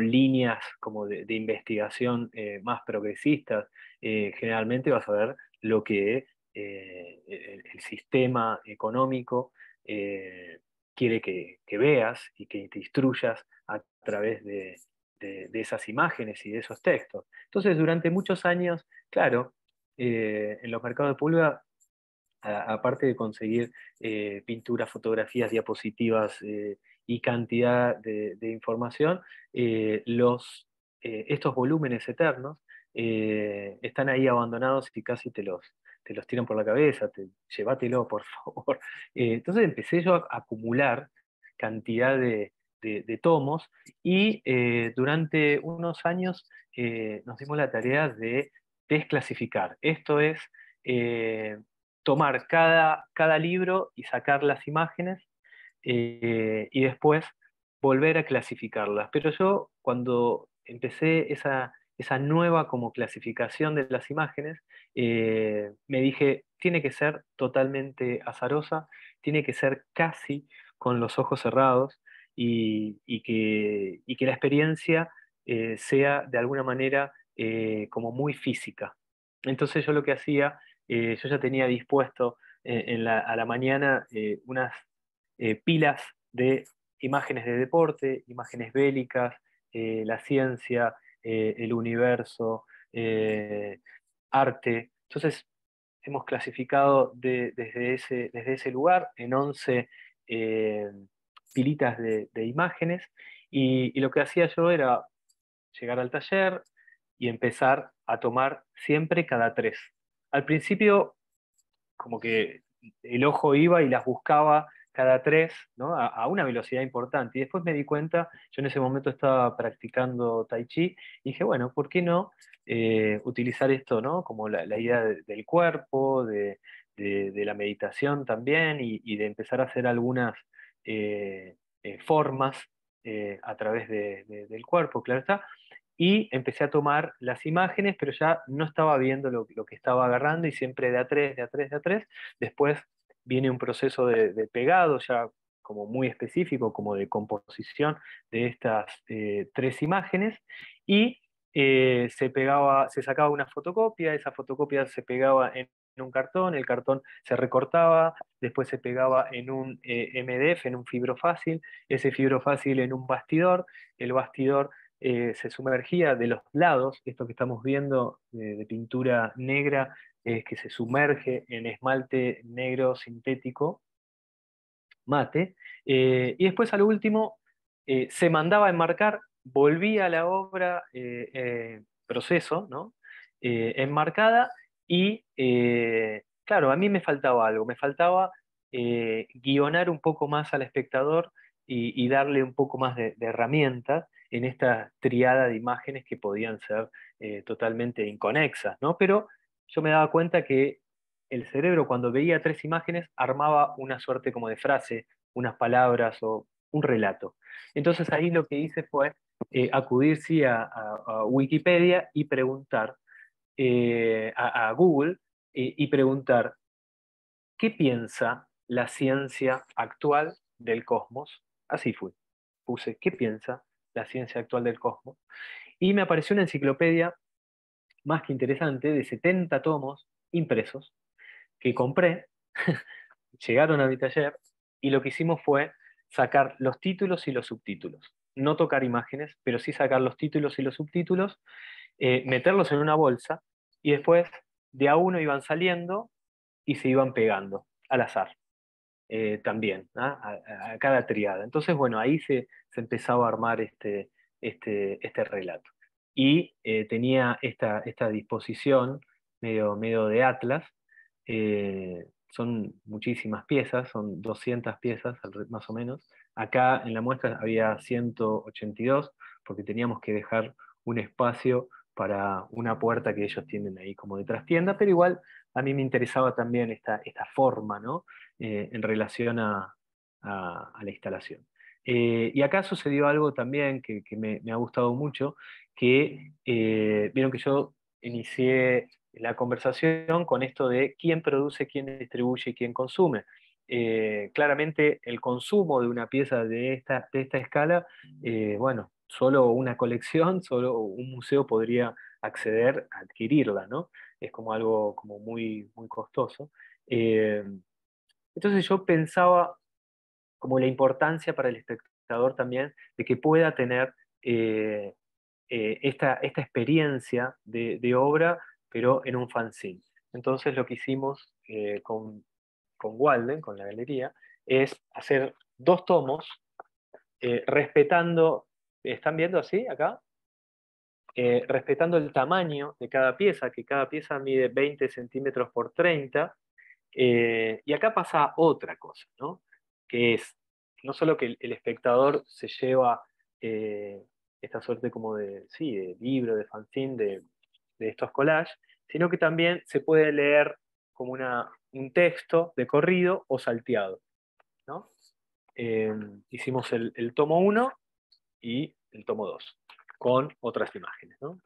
líneas como de, investigación eh, más progresistas. generalmente vas a ver lo que eh, el, sistema económico eh, quiere que, veas y que te instruyas a través de, esas imágenes y de esos textos. Entonces, durante muchos años, claro, eh, en los mercados de pulga, aparte de conseguir pinturas, fotografías, diapositivas y cantidad de, información, los, estos volúmenes eternos están ahí abandonados y casi te los, te los tiran por la cabeza, te, llévatelo, por favor. Eh, entonces empecé yo a acumular cantidad de, tomos y eh, durante unos años eh, nos dimos la tarea de desclasificar. Esto es tomar cada, cada, libro y sacar las imágenes y después volver a clasificarlas. Pero yo cuando empecé esa, esa nueva como clasificación de las imágenes, eh, me dije, tiene que ser totalmente azarosa, tiene que ser casi con los ojos cerrados y, que, que, la experiencia eh, sea de alguna manera eh, como muy física. Entonces yo lo que hacía, yo ya tenía dispuesto a la mañana unas pilas de imágenes de deporte, imágenes bélicas, la ciencia, el universo, arte. Entonces, hemos clasificado desde, ese, lugar en 11 eh, pilitas de, imágenes y, lo que hacía yo era llegar al taller y empezar a tomar siempre cada tres. Al principio, como que el ojo iba y las buscaba cada tres, a, una velocidad importante. Y después me di cuenta, yo en ese momento estaba practicando tai chi, y dije, bueno, ¿por qué no eh, utilizar esto ¿no? como la, idea del cuerpo, de, la meditación también, y, de empezar a hacer algunas eh, eh, formas a través del cuerpo, claro está. Y empecé a tomar las imágenes, pero ya no estaba viendo lo, que estaba agarrando y siempre de a tres, de a tres, de a tres. Después viene un proceso de, pegado ya como muy específico, como de composición de estas eh, tres imágenes, y eh, se, pegaba, se sacaba una fotocopia, esa fotocopia se pegaba en, un cartón, el cartón se recortaba, después se pegaba en un eh, MDF, en un fibro fácil, ese fibro fácil en un bastidor, el bastidor se sumergía de los lados, esto que estamos viendo de pintura negra es que se sumerge en esmalte negro sintético, mate, eh, y después al último eh, se mandaba a enmarcar, volvía a la obra proceso, ¿no? enmarcada, y claro, a mí me faltaba algo, me faltaba guionar un poco más al espectador y, darle un poco más de, herramientas en esta triada de imágenes que podían ser eh, totalmente inconexas, ¿no? Pero yo me daba cuenta que el cerebro cuando veía tres imágenes armaba una suerte como de frase, unas palabras o un relato. Entonces ahí lo que hice fue eh, acudir a, Wikipedia y preguntar, eh, a, Google, y preguntar, ¿qué piensa la ciencia actual del cosmos Así fue. Puse, ¿qué piensa la ciencia actual del cosmos? Y me apareció una enciclopedia más que interesante de 70 tomos impresos que compré, llegaron a mi taller y lo que hicimos fue sacar los títulos y los subtítulos. No tocar imágenes, pero sí sacar los títulos y los subtítulos, eh, meterlos en una bolsa y después de a uno iban saliendo y se iban pegando al azar. Eh, también, a, cada triada. Entonces, bueno, ahí se, empezaba a armar este, este, este relato. Y eh, tenía esta, esta disposición medio, medio de atlas, eh, son muchísimas piezas, son 200 piezas más o menos. Acá en la muestra había 182, porque teníamos que dejar un espacio para una puerta que ellos tienen ahí como de trastienda, pero igual a mí me interesaba también esta, esta forma, ¿no? Eh, en relación a, la instalación. Eh, y acá sucedió algo también que, me, ha gustado mucho, que eh, vieron que yo inicié la conversación con esto de quién produce, quién distribuye y quién consume. claramente el consumo de una pieza de esta, de esta escala, bueno, solo una colección, solo un museo podría acceder a adquirirla, ¿no? Es como algo como muy, muy costoso. Entonces yo pensaba como la importancia para el espectador también de que pueda tener eh, eh, esta, esta, experiencia de, obra, pero en un fanzine. Entonces lo que hicimos eh, con, con Walden, con la galería, es hacer dos tomos, respetando, ¿están viendo así acá? Respetando el tamaño de cada pieza, que cada pieza mide 20 centímetros por 30, eh, y acá pasa otra cosa, ¿no? que es no solo que el, espectador se lleva eh, esta suerte como de, sí, de libro, de fanzine, de, estos collages, sino que también se puede leer como una, un texto de corrido o salteado. ¿no? Eh, hicimos el, tomo 1 y el tomo 2, con otras imágenes. ¿no?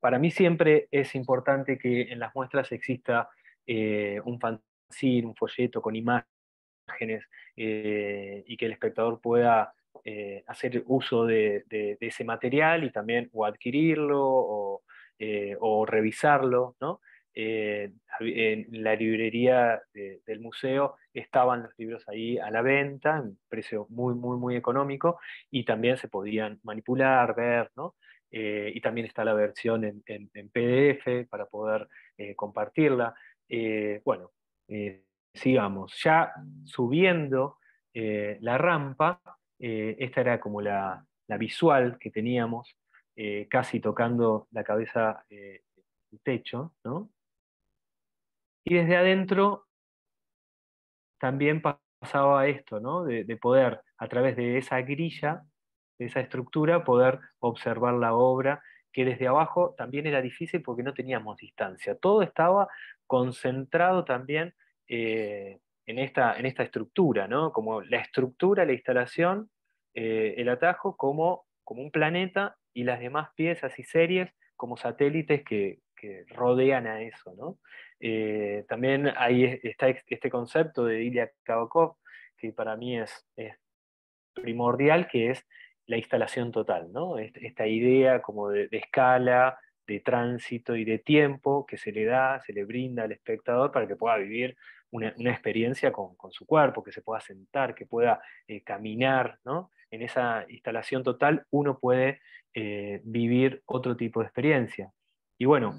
para mí siempre es importante que en las muestras exista eh, un fanzine, un folleto con imágenes eh, y que el espectador pueda eh, hacer uso de, ese material y también o adquirirlo o, revisarlo. En la librería del museo estaban los libros ahí a la venta, en precio muy, muy, muy económico, y también se podían manipular, ver, ¿no? Eh, y también está la versión en, PDF para poder eh, compartirla. Eh, bueno, sigamos. Ya subiendo la rampa, esta era como la, visual que teníamos, casi tocando la cabeza el techo, ¿no? Y desde adentro también pasaba esto, ¿no? de poder, a través de esa grilla, esa estructura, poder observar la obra, que desde abajo también era difícil porque no teníamos distancia. Todo estaba concentrado también eh, en, esta, en esta estructura, ¿no? como la estructura, la instalación, eh, el atajo como, como un planeta y las demás piezas y series como satélites que, rodean a eso. ¿no? Eh, también ahí está este concepto de Ilya Kabakov, que para mí es, es primordial, que es la instalación total, ¿no? Esta idea como de, escala, de tránsito y de tiempo que se le da, se le brinda al espectador para que pueda vivir una, experiencia con, su cuerpo, que se pueda sentar, que pueda eh, caminar, ¿no? En esa instalación total uno puede eh, vivir otro tipo de experiencia. Y bueno,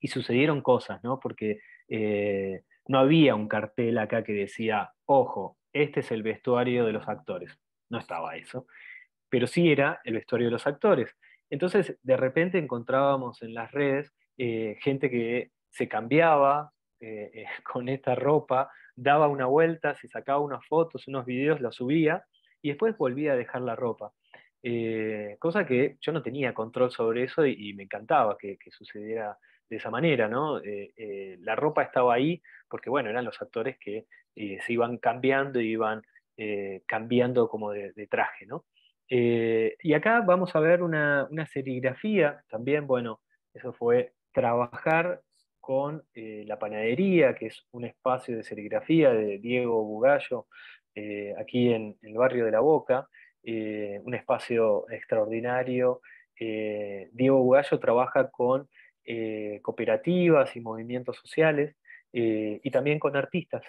y sucedieron cosas, ¿no? Porque eh, no había un cartel acá que decía, ojo, este es el vestuario de los actores. No estaba eso. Pero sí era el vestuario de los actores. Entonces, de repente encontrábamos en las redes eh, gente que se cambiaba eh, con esta ropa, daba una vuelta, se sacaba unas fotos, unos videos, la subía y después volvía a dejar la ropa. Cosa que yo no tenía control sobre eso y, me encantaba que, sucediera de esa manera, ¿no? Eh, eh, la ropa estaba ahí porque, bueno, eran los actores que eh, se iban cambiando y iban cambiando como de, traje, ¿no? y acá vamos a ver una, serigrafía, también, bueno, eso fue trabajar con la panadería, que es un espacio de serigrafía de Diego Bugallo, aquí en, el barrio de La Boca, un espacio extraordinario. Diego Bugallo trabaja con eh, cooperativas y movimientos sociales, eh, y también con artistas.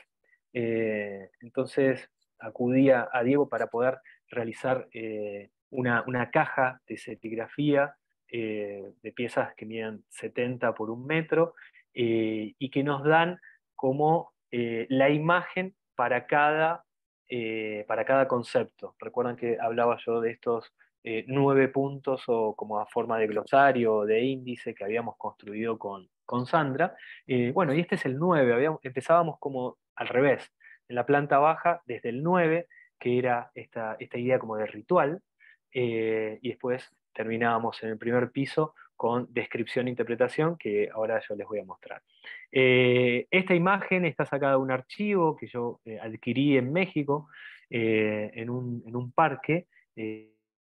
Eh, entonces acudía a Diego para poder realizar una, caja de serigrafía de piezas que miden 70 por un metro y que nos dan como la imagen para cada, para cada concepto. Recuerdan que hablaba yo de estos eh, nueve puntos o como a forma de glosario de índice que habíamos construido con, con Sandra. Eh, bueno, y este es el 9, empezábamos como al revés, en la planta baja desde el 9, que era esta, esta idea como de ritual, eh, y después terminábamos en el primer piso con descripción e interpretación, que ahora yo les voy a mostrar. esta imagen está sacada de un archivo que yo adquirí en México, en un, en, un, parque,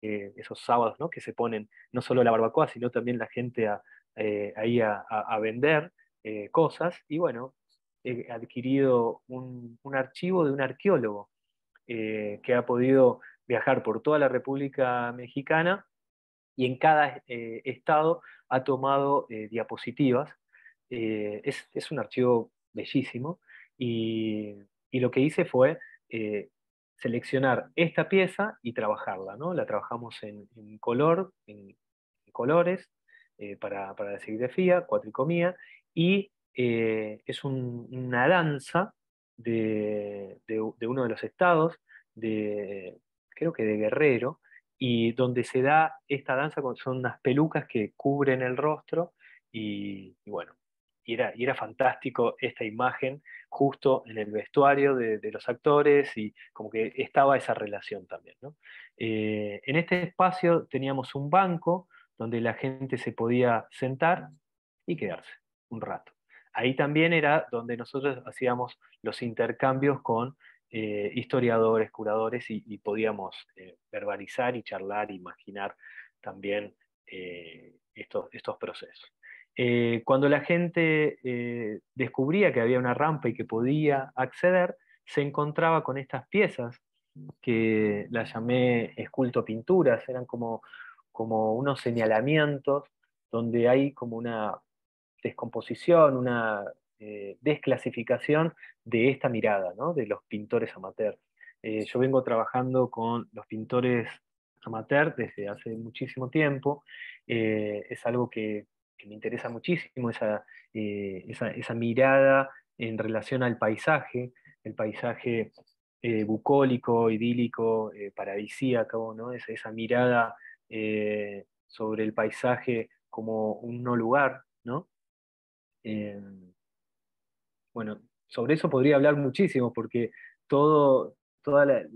eh, esos sábados ¿no? que se ponen no solo la barbacoa, sino también la gente eh, ahí a, vender eh, cosas. Y bueno, he adquirido un, archivo de un arqueólogo que ha podido viajar por toda la República Mexicana y en cada estado ha tomado diapositivas. Es, un archivo bellísimo y, y, lo que hice fue seleccionar esta pieza y trabajarla, ¿no? La trabajamos en, color, en, colores, eh, para, la serigrafía, cuatricomía, y eh, es una danza de, uno de los estados, de, creo que de Guerrero, y donde se da esta danza, son unas pelucas que cubren el rostro, y bueno, y era, fantástico esta imagen justo en el vestuario de, los actores y como que estaba esa relación también. Eh, en este espacio teníamos un banco donde la gente se podía sentar y quedarse un rato. Ahí también era donde nosotros hacíamos los intercambios con eh, historiadores, curadores y, podíamos eh, verbalizar y charlar, imaginar también estos, estos procesos. Eh, cuando la gente eh, descubría que había una rampa y que podía acceder, se encontraba con estas piezas que las llamé esculto pinturas, eran como, como unos señalamientos donde hay como una descomposición, una eh, desclasificación de esta mirada, de los pintores amateur. yo vengo trabajando con los pintores amateur desde hace muchísimo tiempo, es algo que, me interesa muchísimo, eh, esa, esa, mirada en relación al paisaje, el paisaje eh, bucólico, idílico, eh, paradisíaco, ¿no? esa, esa mirada sobre el paisaje como un no lugar. ¿no? Bueno, sobre eso podría hablar muchísimo, porque todo, toda la,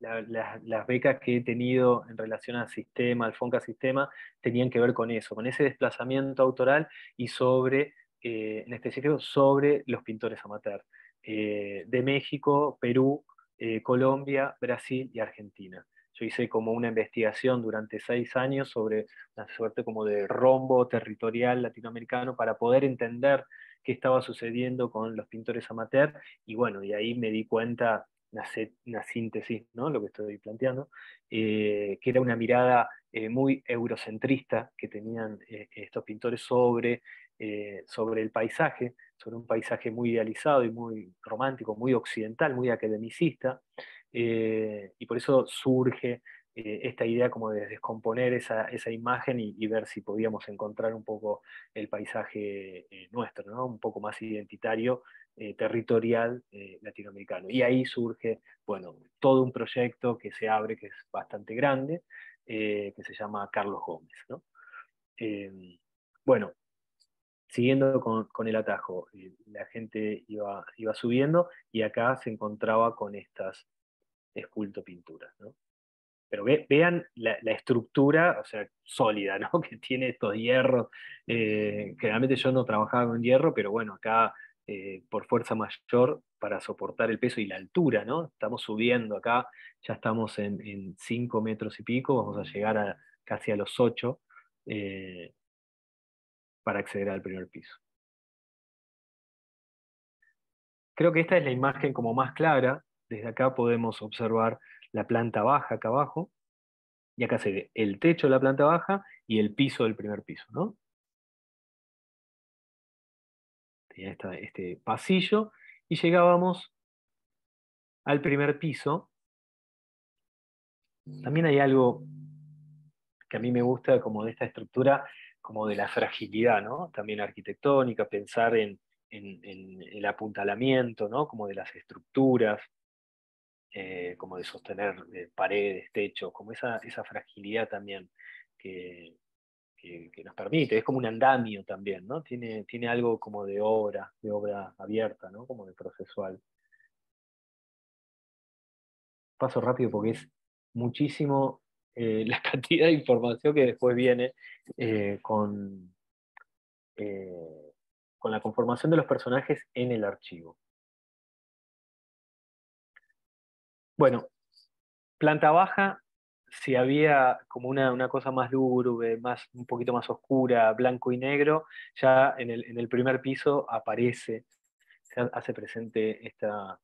las becas que he tenido en relación al sistema, al FONCA sistema, tenían que ver con eso, con ese desplazamiento autoral y sobre, eh, en específico, sobre los pintores amateur eh, de México, Perú, eh, Colombia, Brasil y Argentina. Yo hice como una investigación durante seis años sobre una suerte como de rombo territorial latinoamericano para poder entender qué estaba sucediendo con los pintores amateur y bueno, y ahí me di cuenta una, síntesis, ¿no? lo que estoy planteando, eh, que era una mirada eh, muy eurocentrista que tenían eh, estos pintores sobre, sobre el paisaje, sobre un paisaje muy idealizado y muy romántico, muy occidental, muy academicista, y por eso surge eh, esta idea como de descomponer esa, esa imagen y, ver si podíamos encontrar un poco el paisaje eh, nuestro, ¿no? un poco más identitario, eh, territorial latinoamericano. Y ahí surge, bueno, todo un proyecto que se abre, que es bastante grande, que se llama Carlos Gómez. ¿no? bueno, siguiendo con, con el atajo, la gente iba, iba subiendo y acá se encontraba con estas escultopinturas. ¿no? Pero vean la, estructura, o sea, sólida, ¿no? Que tiene estos hierros. Eh, generalmente yo no trabajaba con hierro, pero bueno, acá eh, por fuerza mayor para soportar el peso y la altura, ¿no? Estamos subiendo acá, ya estamos en 5 metros y pico, vamos a llegar a, casi a los 8 eh, para acceder al primer piso. Creo que esta es la imagen como más clara. Desde acá podemos observar la planta baja acá abajo, y acá se ve el techo de la planta baja y el piso del primer piso, ¿no? Tenía este pasillo y llegábamos al primer piso. También hay algo que a mí me gusta como de esta estructura, como de la fragilidad, ¿no? También arquitectónica, pensar en, en el apuntalamiento, ¿no? Como de las estructuras, eh, como de sostener eh, paredes, techos, como esa, esa fragilidad también que, nos permite, es como un andamio también, ¿no? Tiene, tiene algo como de obra, de obra abierta, ¿no? Como de procesual. Paso rápido porque es muchísimo eh, la cantidad de información que después viene con, con la conformación de los personajes en el archivo. Bueno, planta baja, si había como una, cosa más lúgubre, más, un poquito más oscura, blanco y negro, ya en el, primer piso aparece, se hace presente esta,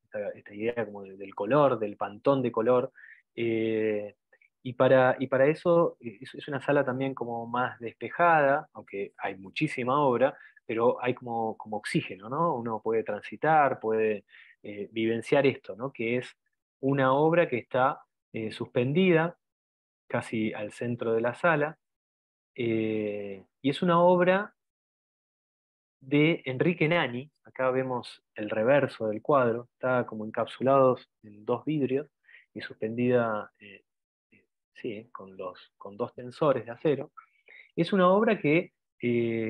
idea como del color, del pantón de color. Eh, y, para, y para eso es, una sala también como más despejada, aunque hay muchísima obra, pero hay como, como oxígeno, ¿no? Uno puede transitar, puede eh, vivenciar esto, ¿no? Que es una obra que está eh, suspendida casi al centro de la sala, eh, y es una obra de Enrique Nani, acá vemos el reverso del cuadro, está como encapsulados en dos vidrios y suspendida eh, sí, con, los, con dos tensores de acero. Es una obra que,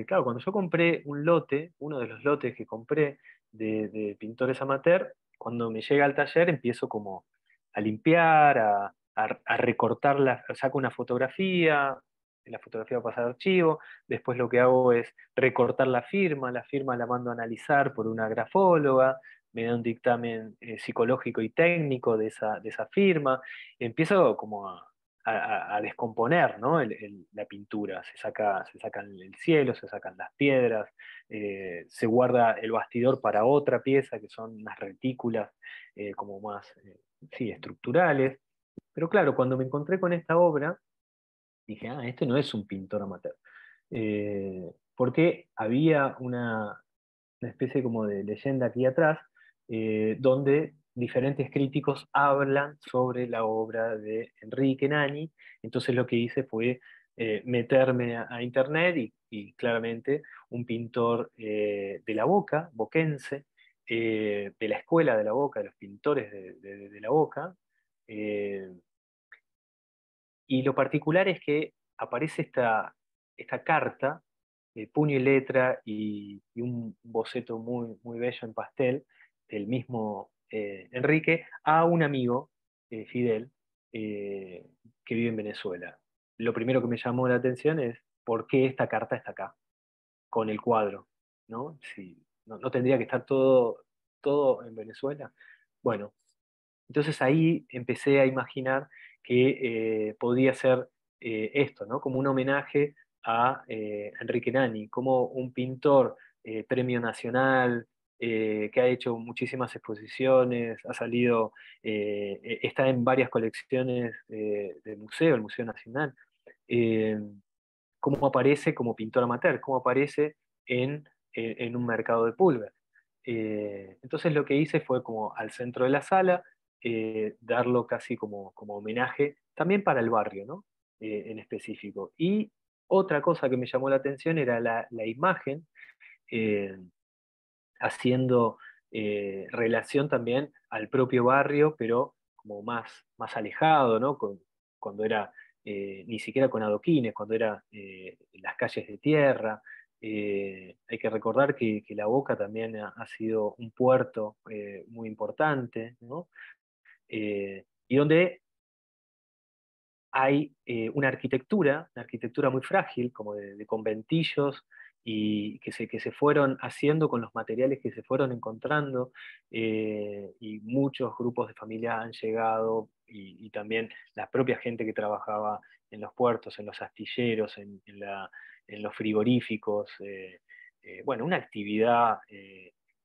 claro, cuando yo compré un lote, uno de los lotes que compré de, de pintores amateur, cuando me llega al taller empiezo como a limpiar, a, a, recortar, saco una fotografía, la fotografía va a pasar a archivo, después lo que hago es recortar la firma, la firma la mando a analizar por una grafóloga, me da un dictamen eh, psicológico y técnico de esa, de esa firma, empiezo como a, a, descomponer ¿no? la pintura. Se, saca, se sacan el cielo, se sacan las piedras, eh, se guarda el bastidor para otra pieza, que son unas retículas eh, como más eh, sí, estructurales. Pero claro, cuando me encontré con esta obra, dije, ah, este no es un pintor amateur. porque había una, una, especie como de leyenda aquí atrás, donde diferentes críticos hablan sobre la obra de Enrique Nani, entonces lo que hice fue eh, meterme a, internet y, claramente un pintor eh, de la Boca, boquense, eh, de la Escuela de la Boca, de los pintores de, la Boca, y lo particular es que aparece esta, esta carta, puño y letra y, y, un boceto muy, muy bello en pastel del mismo eh, Enrique a un amigo, eh, Fidel, eh, que vive en Venezuela. Lo primero que me llamó la atención es por qué esta carta está acá, con el cuadro. ¿no? Si, no, tendría que estar todo, todo en Venezuela. Bueno, entonces ahí empecé a imaginar que podía ser esto, ¿no? como un homenaje a Enrique Nani, como un pintor premio nacional, eh, que ha hecho muchísimas exposiciones, ha salido, eh, e, está en varias colecciones del museo, el Museo Nacional, eh, cómo aparece como pintor amateur, cómo aparece en, en un mercado de pulgas. entonces lo que hice fue como al centro de la sala, eh, darlo casi como, como homenaje, también para el barrio, ¿no? Eh, en específico. Y otra cosa que me llamó la atención era la, imagen, eh, haciendo relación también al propio barrio, pero como más, más alejado, ¿no? cuando era ni siquiera con adoquines, cuando era las calles de tierra, hay que recordar que, La Boca también ha, sido un puerto muy importante, ¿no? y donde hay eh, una arquitectura, una arquitectura muy frágil, como de, conventillos, y que se, que se fueron haciendo con los materiales que se fueron encontrando, eh, y muchos grupos de familia han llegado, y, también la propia gente que trabajaba en los puertos, en los astilleros, en, los frigoríficos, eh, bueno, una actividad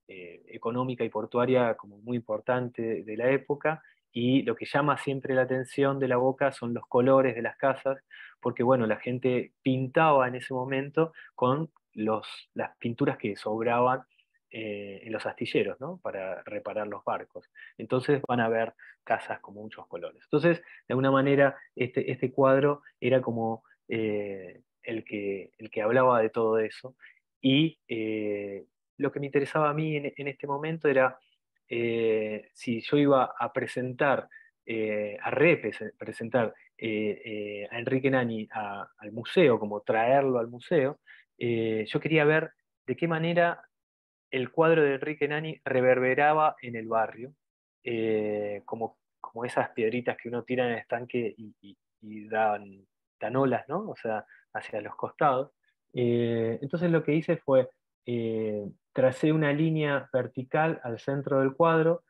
económica y portuaria como muy importante de la época, y lo que llama siempre la atención de la boca son los colores de las casas, porque bueno, la gente pintaba en ese momento con las pinturas que sobraban eh, en los astilleros, ¿no? para reparar los barcos. Entonces van a ver casas con muchos colores. Entonces, de alguna manera, este, este cuadro era como eh, el, que, el que hablaba de todo eso. Y eh, lo que me interesaba a mí en este momento era si yo iba a presentar, a representar eh, a Enrique Nani al museo, como traerlo al museo, yo quería ver de qué manera el cuadro de Enrique Nani reverberaba en el barrio, como, como esas piedritas que uno tira en el estanque y, dan, dan, olas, ¿no? O sea, hacia los costados. entonces lo que hice fue tracé una línea vertical al centro del cuadro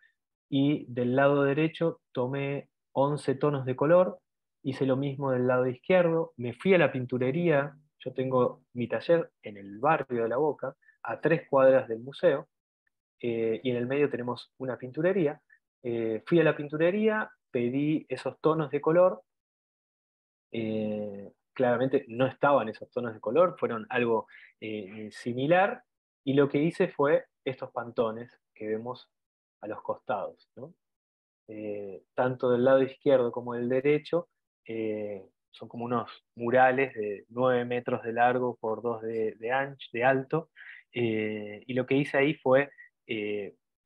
y del lado derecho tomé 11 tonos de color, hice lo mismo del lado izquierdo, me fui a la pinturería, yo tengo mi taller en el barrio de La Boca, a tres cuadras del museo, eh, y en el medio tenemos una pinturería. Eh, fui a la pinturería, pedí esos tonos de color, eh, claramente no estaban esos tonos de color, fueron algo similar, y lo que hice fue estos pantones que vemos a los costados, tanto del lado izquierdo como del derecho, son como unos murales de 9 metros de largo por 2 de, ancho, de alto, eh, y lo que hice ahí fue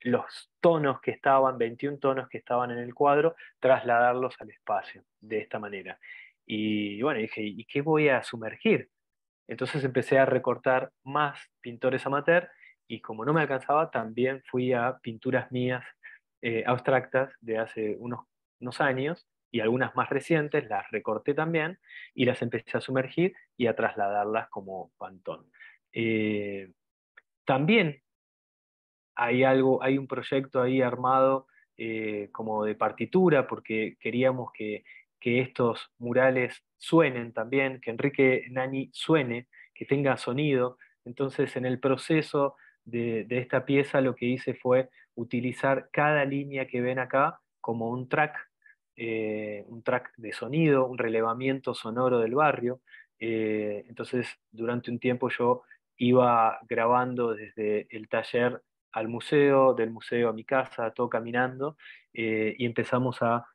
los tonos que estaban, 21 tonos que estaban en el cuadro, trasladarlos al espacio, de esta manera. Y bueno, dije, ¿y qué voy a sumergir? Entonces empecé a recortar más pintores amateur y como no me alcanzaba, también fui a pinturas mías eh, abstractas de hace unos, años y algunas más recientes, las recorté también y las empecé a sumergir y a trasladarlas como pantón. Eh, también hay, algo, hay un proyecto ahí armado eh, como de partitura porque queríamos que que estos murales suenen también, que Enrique Nani suene, que tenga sonido. Entonces, en el proceso de, esta pieza lo que hice fue utilizar cada línea que ven acá como un track, eh, un track de sonido, un relevamiento sonoro del barrio. Eh, entonces, durante un tiempo yo iba grabando desde el taller al museo, del museo a mi casa, todo caminando, eh, y empezamos a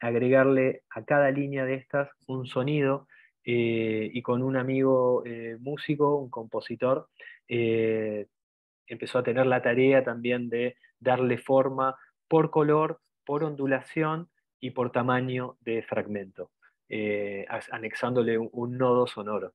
agregarle a cada línea de estas un sonido y con un amigo músico, un compositor, empezó a tener la tarea también de darle forma por color, por ondulación y por tamaño de fragmento, anexándole un, nodo sonoro,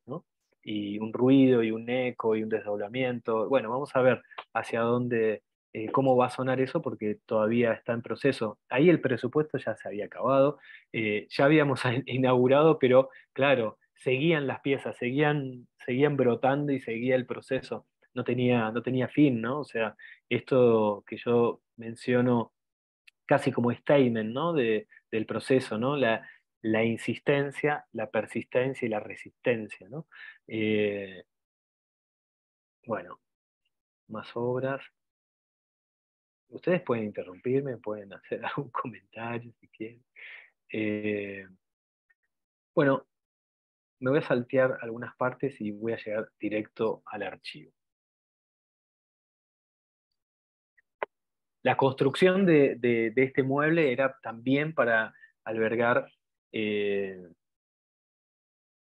y un ruido y un eco y un desdoblamiento. Bueno, vamos a ver hacia dónde eh, cómo va a sonar eso porque todavía está en proceso. Ahí el presupuesto ya se había acabado, eh, ya habíamos inaugurado, pero claro, seguían las piezas, seguían, seguían brotando y seguía el proceso. No tenía, no tenía fin, ¿no? O sea, esto que yo menciono casi como statement, ¿no? De, del proceso, ¿no? La, la, insistencia, la persistencia y la resistencia, ¿no? Eh, bueno, más obras. Ustedes pueden interrumpirme, pueden hacer algún comentario si quieren. Eh, bueno, me voy a saltear algunas partes y voy a llegar directo al archivo. La construcción de, este mueble era también para albergar eh,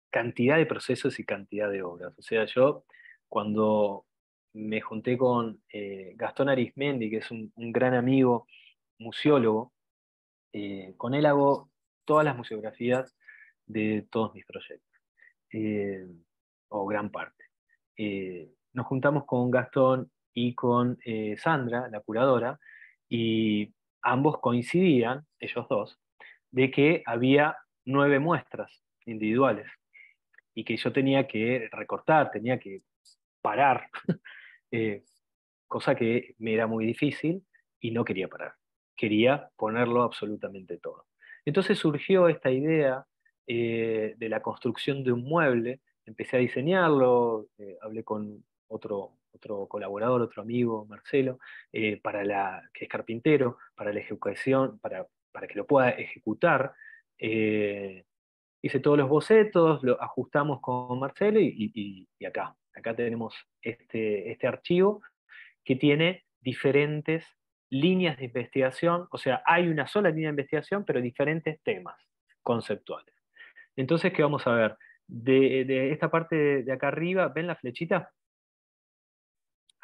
cantidad de procesos y cantidad de obras. O sea, yo cuando me junté con eh, Gastón Arismendi, que es un, gran amigo museólogo, eh, con él hago todas las museografías de todos mis proyectos, o gran parte. Nos juntamos con Gastón y con eh, Sandra, la curadora, y ambos coincidían, ellos dos, de que había nueve muestras individuales y que yo tenía que recortar, tenía que parar, eh, cosa que me era muy difícil y no quería parar. Quería ponerlo absolutamente todo. Entonces surgió esta idea eh, de la construcción de un mueble, empecé a diseñarlo, hablé con otro, otro colaborador, otro amigo, Marcelo, eh, para la, que es carpintero, para la ejecución, para, para que lo pueda ejecutar. eh, hice todos los bocetos, lo ajustamos con Marcelo y, y- acá, acá tenemos este, este archivo que tiene diferentes líneas de investigación, o sea, hay una sola línea de investigación, pero diferentes temas conceptuales. Entonces, ¿qué vamos a ver? De, de esta parte de acá arriba, ¿ven la flechita?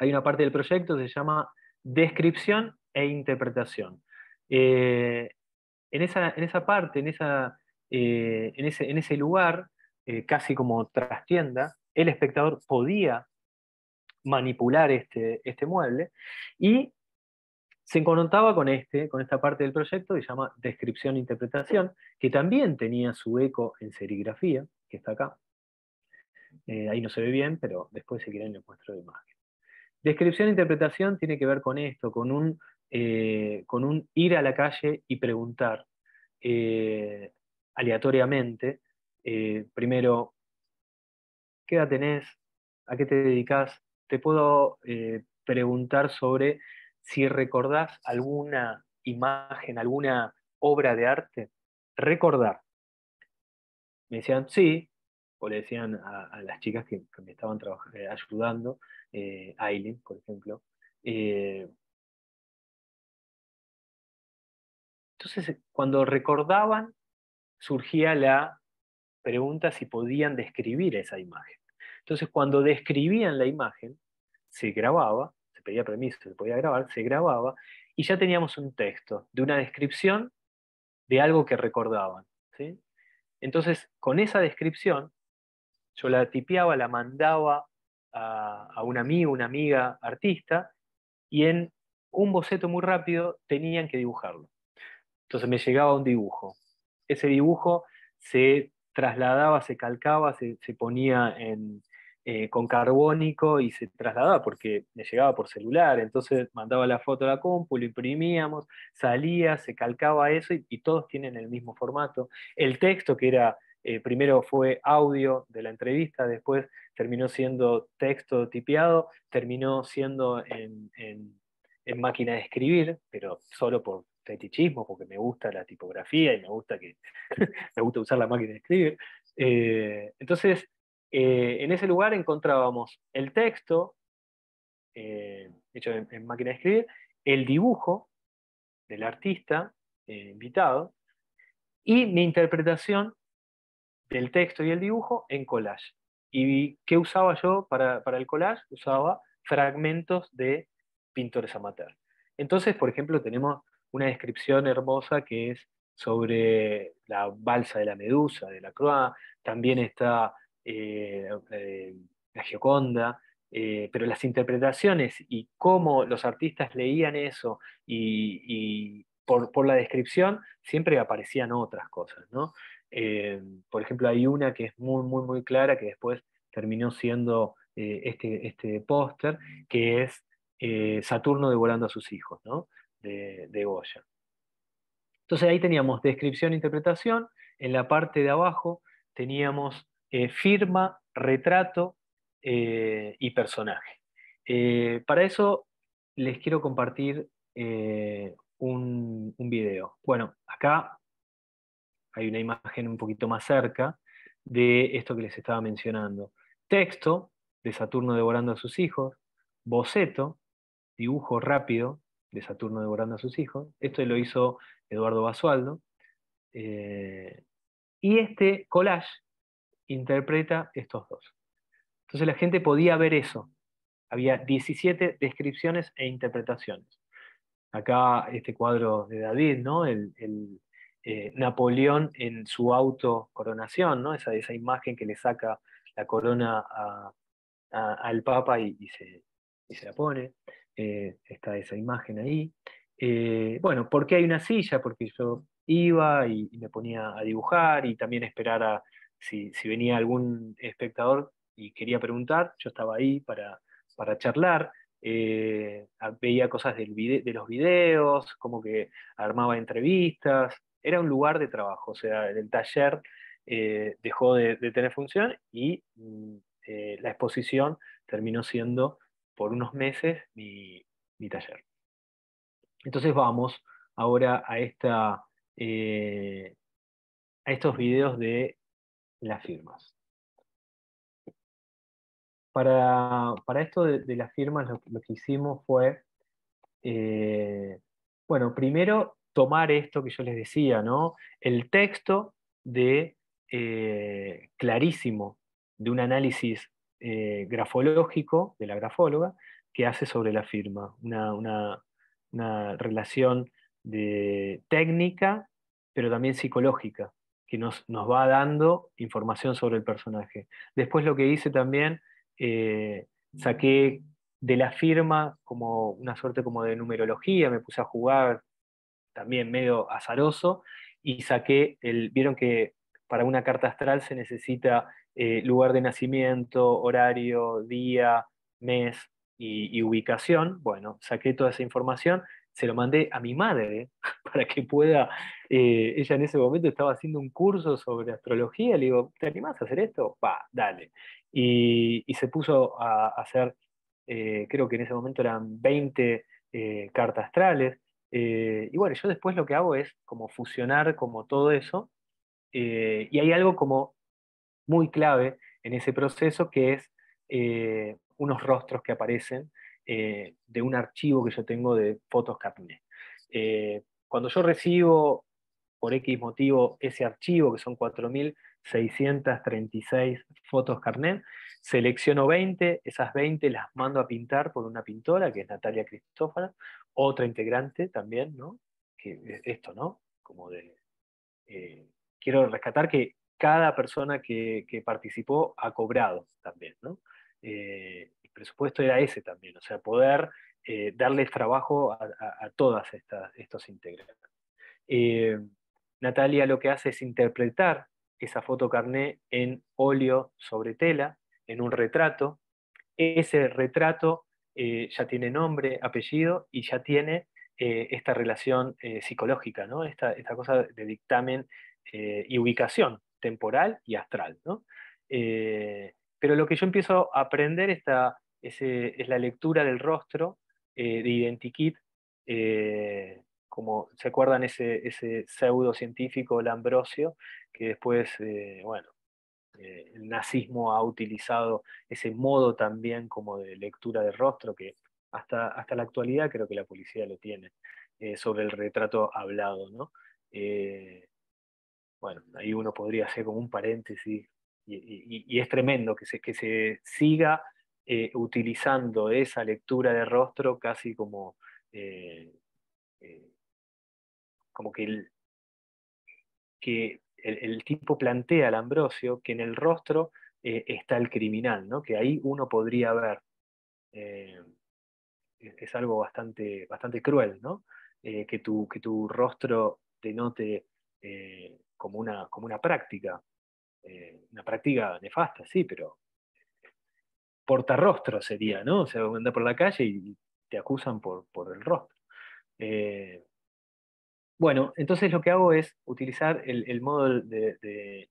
Hay una parte del proyecto que se llama descripción e interpretación. Eh, en, esa, en esa parte, en, esa, eh, en, ese, en ese lugar, eh, casi como trastienda, el espectador podía manipular este, este mueble y se encontraba con, este, con esta parte del proyecto que se llama descripción e interpretación, que también tenía su eco en serigrafía, que está acá. Ahí no se ve bien, pero después si quieren les muestro la imagen. Descripción e interpretación tiene que ver con esto, con un, eh, con un ir a la calle y preguntar eh, aleatoriamente, eh, primero, ¿qué edad tenés? ¿A qué te dedicas? Te puedo preguntar sobre si recordás alguna imagen, alguna obra de arte. Recordar. Me decían, sí, o le decían a, las chicas que, me estaban eh, ayudando, eh, Aileen, por ejemplo. eh, entonces, cuando recordaban, surgía la pregunta si podían describir esa imagen. Entonces, cuando describían la imagen, se grababa, se pedía permiso, se podía grabar, se grababa, y ya teníamos un texto de una descripción de algo que recordaban. ¿sí? Entonces, con esa descripción, yo la tipeaba, la mandaba a, a un amigo, una amiga artista, y en un boceto muy rápido tenían que dibujarlo. Entonces me llegaba un dibujo. Ese dibujo se trasladaba, se calcaba, se, se ponía en, eh, con carbónico y se trasladaba porque me llegaba por celular. Entonces mandaba la foto a la compu, lo imprimíamos, salía, se calcaba eso y, y todos tienen el mismo formato. El texto que era, eh, primero fue audio de la entrevista, después terminó siendo texto tipeado, terminó siendo en, en- en máquina de escribir, pero solo por fetichismo, porque me gusta la tipografía y me gusta, que, me gusta usar la máquina de escribir. Eh, entonces, eh, en ese lugar encontrábamos el texto, hecho en, máquina de escribir, el dibujo del artista invitado y mi interpretación del texto y el dibujo en collage. ¿Y qué usaba yo para, para el collage? Usaba fragmentos de pintores amateurs. Entonces, por ejemplo, tenemos una descripción hermosa que es sobre la balsa de la Medusa, de la Croix, también está eh, eh, la Gioconda, eh, pero las interpretaciones y cómo los artistas leían eso y, y por, por la descripción siempre aparecían otras cosas, ¿no? Eh, por ejemplo, hay una que es muy, muy, muy clara que después terminó siendo eh, este, este póster, que es eh, Saturno devorando a sus hijos, ¿no? de, de Goya. Entonces ahí teníamos descripción e interpretación, en la parte de abajo teníamos firma, retrato y personaje. Para eso les quiero compartir un video. Bueno, acá hay una imagen un poquito más cerca de esto que les estaba mencionando. Texto de Saturno devorando a sus hijos, boceto, dibujo rápido, de Saturno devorando a sus hijos. Esto lo hizo Eduardo Basualdo. Eh, y este collage interpreta estos dos. Entonces la gente podía ver eso. Había 17 descripciones e interpretaciones. Acá este cuadro de David, ¿no? el, eh, Napoleón en su autocoronación, ¿no? esa, esa imagen que le saca la corona al Papa y, se, se, la pone. Eh, está esa imagen ahí. Eh, bueno, ¿por qué hay una silla? Porque yo iba y, me ponía a dibujar y también esperar a si, venía algún espectador y quería preguntar, yo estaba ahí para, para charlar. veía cosas del de los videos, como que armaba entrevistas, era un lugar de trabajo, o sea, el taller eh, dejó de, tener función y mm, eh, la exposición terminó siendo por unos meses mi, taller. Entonces vamos ahora a, esta, eh, a estos videos de las firmas. Para, esto de, las firmas lo, que hicimos fue, bueno, primero tomar esto que yo les decía, ¿no? El texto de eh, clarísimo de un análisis eh, grafológico de la grafóloga que hace sobre la firma, una, relación de técnica, pero también psicológica, que nos, nos, va dando información sobre el personaje. Después lo que hice también, eh, saqué de la firma como una suerte como de numerología, me puse a jugar también medio azaroso, y saqué el, vieron que para una carta astral se necesita eh, lugar de nacimiento, horario, día, mes y, ubicación. Bueno, saqué toda esa información, se lo mandé a mi madre para que pueda, eh, ella en ese momento estaba haciendo un curso sobre astrología, le digo, ¿te animás a hacer esto? Va, dale. Y, se puso a, hacer, eh, creo que en ese momento eran 20 cartas astrales, eh, y bueno, yo después lo que hago es como fusionar como todo eso, eh, y hay algo como muy clave en ese proceso que es eh, unos rostros que aparecen de un archivo que yo tengo de fotos carnet. cuando yo recibo por X motivo ese archivo, que son 4.636 fotos carnet, selecciono 20, esas 20 las mando a pintar por una pintora, que es Natalia Cristófara, otra integrante también, ¿no? Que esto, ¿no? Como de... Eh, quiero rescatar que cada persona que, participó ha cobrado también, ¿no? Eh, el presupuesto era ese también, o sea, poder eh, darles trabajo a, todas estas, estos integrantes. Natalia lo que hace es interpretar esa foto carné en óleo sobre tela, en un retrato. Ese retrato eh, ya tiene nombre, apellido y ya tiene eh, esta relación eh, psicológica, ¿no? esta, esta, cosa de dictamen y ubicación temporal y astral. pero lo que yo empiezo a aprender esta, es la lectura del rostro de Identikit, como se acuerdan ese, ese pseudo científico Lambrosio, que después, bueno, eh, el nazismo ha utilizado ese modo también como de lectura de rostro que hasta, hasta la actualidad creo que la policía lo tiene, eh, sobre el retrato hablado. ¿no? Eh, bueno, ahí uno podría hacer como un paréntesis y, es tremendo que se, que se siga utilizando esa lectura de rostro casi como, como que, el, que el, tipo plantea al Ambrosio que en el rostro eh, está el criminal, ¿no? que ahí uno podría ver. Eh, es, algo bastante, bastante cruel, ¿no? Eh, que, tu, que tu rostro denote como, una, como una práctica, una práctica nefasta, sí, pero portarrostro sería, ¿no? O sea, andar por la calle y te acusan por, por el rostro. Bueno, entonces lo que hago es utilizar el, modo del,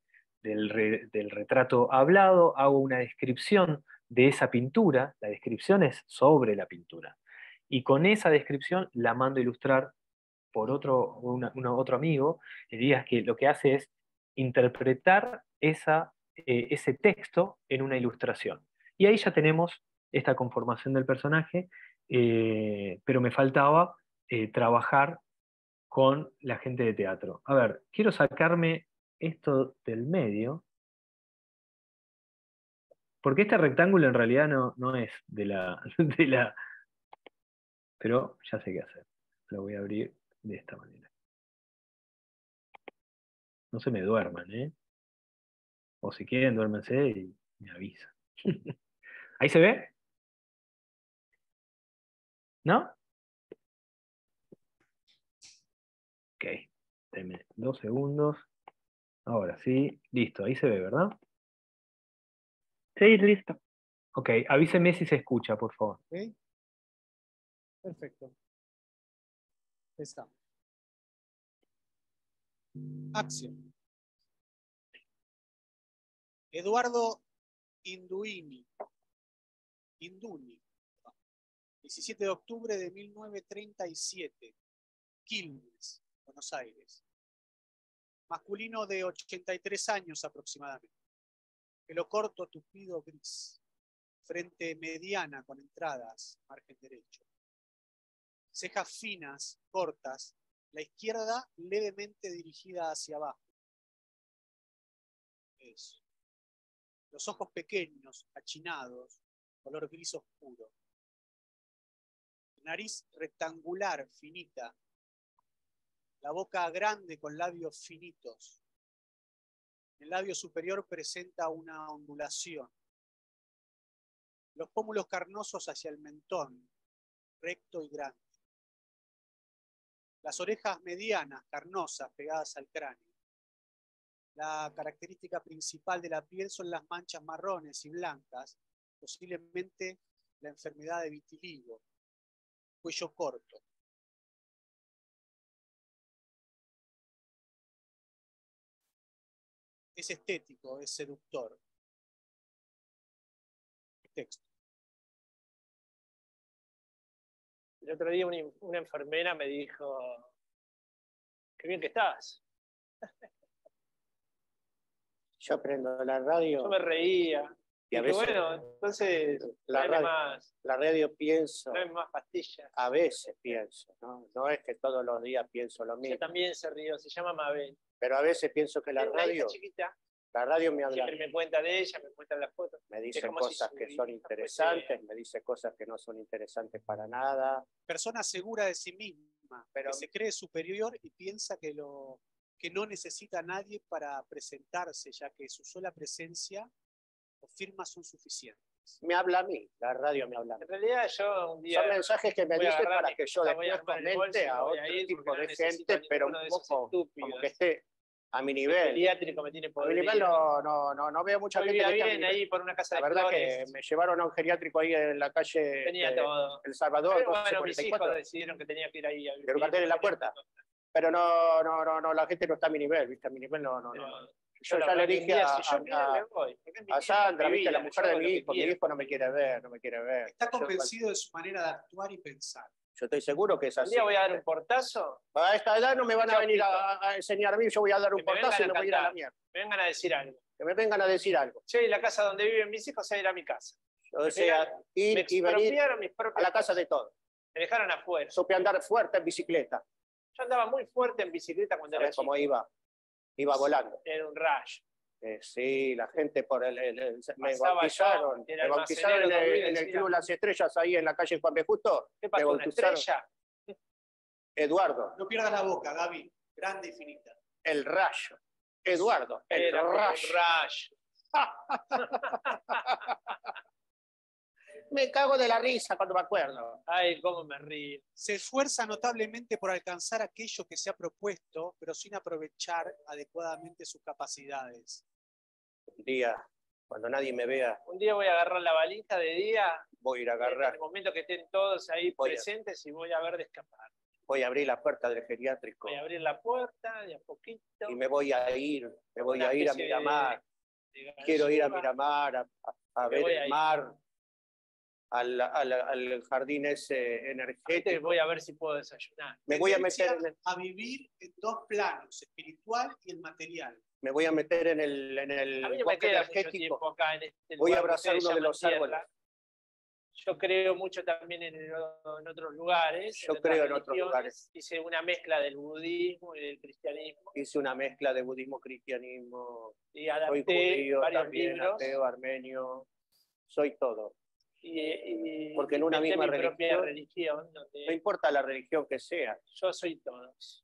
retrato hablado, hago una descripción de esa pintura, la descripción es sobre la pintura, y con esa descripción la mando a ilustrar por otro, otro amigo, Elías, que lo que hace es interpretar eh, ese texto en una ilustración. Y ahí ya tenemos esta conformación del personaje, eh, pero me faltaba eh, trabajar con la gente de teatro. A ver, quiero sacarme esto del medio, porque este rectángulo en realidad no, no es de la, de la... Pero ya sé qué hacer. Lo voy a abrir de esta manera. No se me duerman, ¿eh? O si quieren, duérmense y me avisan. ¿Ahí se ve? ¿No? Ok, dos segundos. Ahora sí, listo, ahí se ve, ¿verdad? Sí, listo. Ok, avíseme si se escucha, por favor. Perfecto. Está. Acción. Eduardo Induini. Induni. 17 de octubre de 1937. Quilmes, Buenos Aires. Masculino de 83 años aproximadamente. Pelo corto, tupido, gris. Frente mediana con entradas, margen derecho. Cejas finas, cortas. La izquierda levemente dirigida hacia abajo. Eso. Los ojos pequeños, achinados, color gris oscuro. Nariz rectangular, finita. La boca grande con labios finitos. El labio superior presenta una ondulación. Los pómulos carnosos hacia el mentón, recto y grande. Las orejas medianas, carnosas, pegadas al cráneo. La característica principal de la piel son las manchas marrones y blancas, posiblemente la enfermedad de vitiligo. Cuello corto. Es estético, es seductor. Texto. El otro día una, una enfermera me dijo, qué bien que estás. Yo prendo la radio Yo me reía. y a veces bueno, entonces la radio, más, la radio pienso, tráeme más pastillas. a veces pienso, ¿no? No es que todos los días pienso lo Ella mismo, también se rió, se llama Mabel. Pero a veces pienso que la radio, chiquita, la radio me habla, siempre me cuenta de ella, me cuenta las fotos. me dice si cosas que son fuese- interesantes, me dice cosas que no son interesantes para nada, Persona segura de sí misma, Pero- que se cree superior y piensa que, lo, que no necesita a nadie para presentarse, ya que su sola presencia o firmas son suficientes. Me habla a mí, la radio me habla a mí. En realidad yo un día Son mensajes que me dicen para mi que yo después bolso comente a otro tipo de gente, pero un poco como que esté a mi El nivel. pediátrico me tiene A mi nivel no, no, no, no veo mucha Yo gente vivía que bien ahí por una casa La de verdad que flores, me llevaron a un geriátrico ahí en la calle tenía este, todo. El Salvador, Pero bueno, mis 1244. hijos decidieron que tenía que ir ahí a Pero un cartel en la puerta. Pero no, no, no, no, la gente no está a mi nivel, ¿viste? A mi nivel no, no, no. Yo ya le dije a, si yo quiero, a- me voy, mi vida, Sandra, ¿viste? La mujer de mi hijo, mi hijo no me quiere ver, no me quiere ver. Está Yo- convencido de su manera de actuar y pensar. Yo estoy seguro que es Un así. día voy a dar un portazo, A esta edad no me van a venir a, a enseñar a mí, yo voy a dar un Que me portazo y me voy a ir a la mierda. me vengan a decir algo. Que me vengan a decir algo. Che, la casa donde viven mis hijos era a mi casa. O sea, me ir y venir mis a la casa de todos. Me dejaron afuera. Supe andar fuerte en bicicleta. Yo andaba muy fuerte en bicicleta cuando era ¿Sabes cómo chico. iba? Iba volando. Era un rayo. Eh, sí, la gente por el, el- el- me bautizaron, me bautizaron en el, en. Club Las Estrellas ahí en la calle Juan B. Justo. ¿Qué pasó? ¿Una bautizaron estrella? Eduardo, No pierdas la boca, Gaby. Grande y finita. el rayo. Eduardo, el rayo. rayo. Me cago de la risa cuando me acuerdo. Ay, cómo me río. Se esfuerza notablemente por alcanzar aquello que se ha propuesto, pero sin aprovechar adecuadamente sus capacidades. Un día, cuando nadie me vea, Un día voy a agarrar la valija de día, voy a ir a en agarrar, el momento que estén todos ahí Voy a- presentes y voy a ver de escapar. voy a abrir la puerta del geriátrico Voy a abrir la puerta de a poquito. y me voy a ir, me voy Una a ir a de- Miramar. de Quiero ir a. Miramar, a, a- ver el ir. mar, al, al- al jardín ese energético. voy a ver si puedo desayunar. Me voy a meter en el, a vivir en dos planos, espiritual y el material. me voy a meter en el, en el A mí no me queda energético. acá en este Voy a abrazar uno de los tierra. árboles. Yo creo mucho también en, en otros lugares. Yo otras creo en otros lugares. Hice una mezcla del budismo y del cristianismo. Hice una mezcla de budismo, cristianismo. Y Soy adapté judío, varios también libros. ateo, armenio. Soy todo. Y, y Porque en una misma mi propia religión- religión, donde No importa la religión que sea, yo soy todos.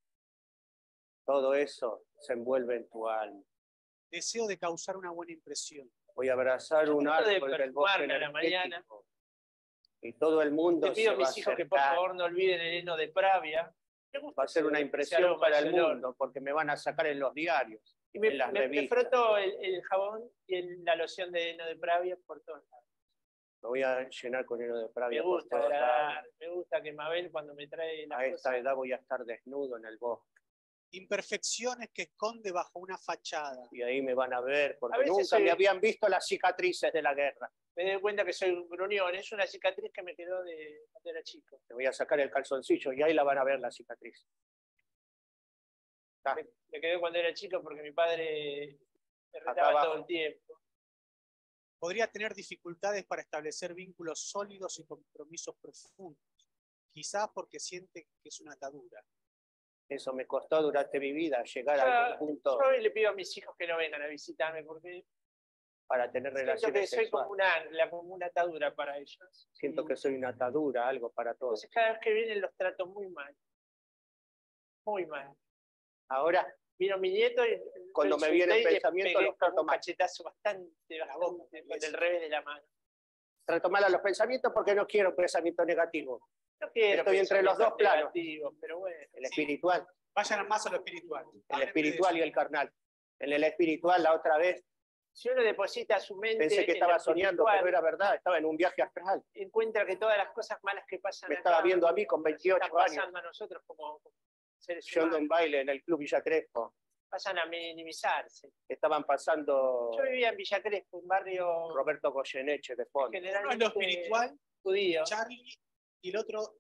todo eso se envuelve en tu alma. Deseo de causar una buena impresión. Voy a abrazar un trato de árbol del bosque a la mañana. Y todo el mundo Te pido se a va a mis hijos que por favor no olviden el heno de Pravia. Me Va a ser una impresión para el mundo, porque me van a sacar en los diarios, Y me, en las me- me revistas. froto el, el jabón y el- la loción de heno de Pravia por todos lados. Me voy a llenar con hilo de Me pravia. por gusta me gusta que Mabel cuando me trae las A esta cosas, edad voy a estar desnudo en el bosque. Imperfecciones que esconde bajo una fachada. Y ahí me van a ver, porque nunca soy- me habían visto las cicatrices de la guerra. me doy cuenta que soy un gruñón. Es una cicatriz que me quedó de cuando era chico. Me voy a sacar el calzoncillo y ahí la van a ver la cicatriz. Ah, Me, me quedó cuando era chico porque mi padre me retaba todo el tiempo. Podría tener dificultades para establecer vínculos sólidos y compromisos profundos. Quizás porque siente que es una atadura. Eso me costó durante mi vida, llegar a Yo, algún punto yo hoy le pido a mis hijos que no vengan a visitarme porque para tener siento que relaciones soy como una, la- como una atadura para ellos. Siento que soy una atadura, algo para todos. Entonces cada vez que vienen los trato muy mal. Muy mal. Ahora, Vino mi nieto y Cuando me le pensamientos, pegué los trato un mal. cachetazo bastante, bastante el revés de la mano. trato mal a los pensamientos porque no quiero pensamiento negativo. No quiero Estoy entre los dos planos. pero bueno. El espiritual, Vayan más a lo espiritual. el espiritual y el carnal. En el espiritual, la otra vez, Si uno deposita su mente pensé que estaba soñando, pero era verdad, estaba en un viaje astral. encuentra que todas las cosas malas que pasan Me acá estaba viendo a mí con nos 28 están años. pasando a nosotros como como seres Yo ando en baile en el Club Villa Crespo. Pasan a minimizarse. Estaban pasando Yo vivía en Villa Crespo, un barrio Roberto Goyeneche de fondo. Uno es generalmente lo espiritual, judío. Charlie, y el otro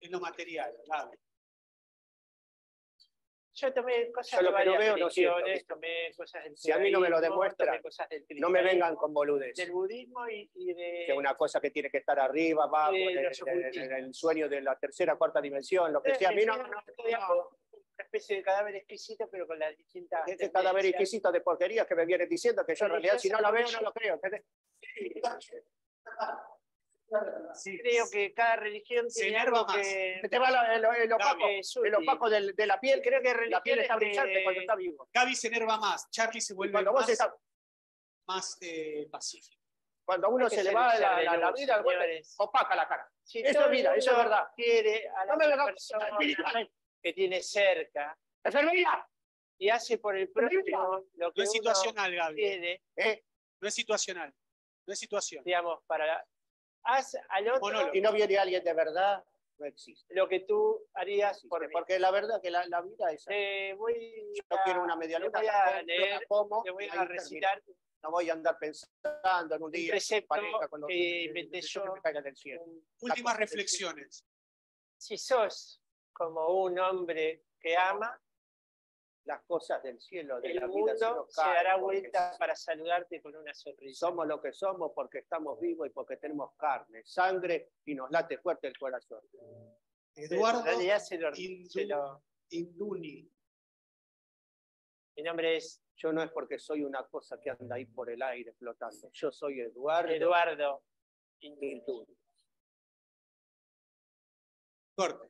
es lo material. Gaby. Yo tomé cosas Yo lo de que no veo no tomé cosas del Si a mí no me lo demuestra, No me vengan con boludeces. del budismo y, y de Que una cosa que tiene que estar arriba, abajo, en el, en en sueño de la tercera, cuarta dimensión, lo que sea. A mí no, no, no, Digamos, una especie de cadáver exquisito, pero con las distintas. Ese cadáver exquisito de porquerías que me vienen diciendo que yo en realidad si no lo veo no lo creo. ¿entendés? Creo que cada religión Se tiene enerva algo más. que. Se te va la- el, el opaco, el opaco del- de la piel. Creo que La piel está brillante que- cuando está vivo. Gaby se enerva más, Charlie se vuelve cuando vos más, estás- más, eh, pacífico. cuando uno se le va la, de la- la vida, vos opaca la cara. Si Eso es vida, eso es verdad. Quiere a la No me vengas persona que tiene cerca ¡Enfermería! y hace por el próximo lo No que es uno situacional, Gaby. quiere, ¿eh? No es situacional. No es situación. digamos, para. Haz al otro Monólogo. Y no viene alguien de verdad, no existe. lo que tú harías por mí. Porque la verdad que la, la vida es así. Eh, voy Yo a- quiero una media luna, voy la a leer, como, le voy a recitar No voy a andar pensando en un día. pareja, cuando- que inventé yo. Últimas reflexiones. Si sos como un hombre que ama, Las cosas del cielo, de el la vida, mundo se caen, dará vuelta para saludarte con una sonrisa. Somos lo que somos porque estamos vivos y porque tenemos carne, sangre y nos late fuerte el corazón. Eduardo se lo- Indu- se lo- Induni. mi nombre es Yo no es porque soy una cosa que anda ahí por el aire flotando. Yo soy Eduardo. Eduardo. Induni. Corte.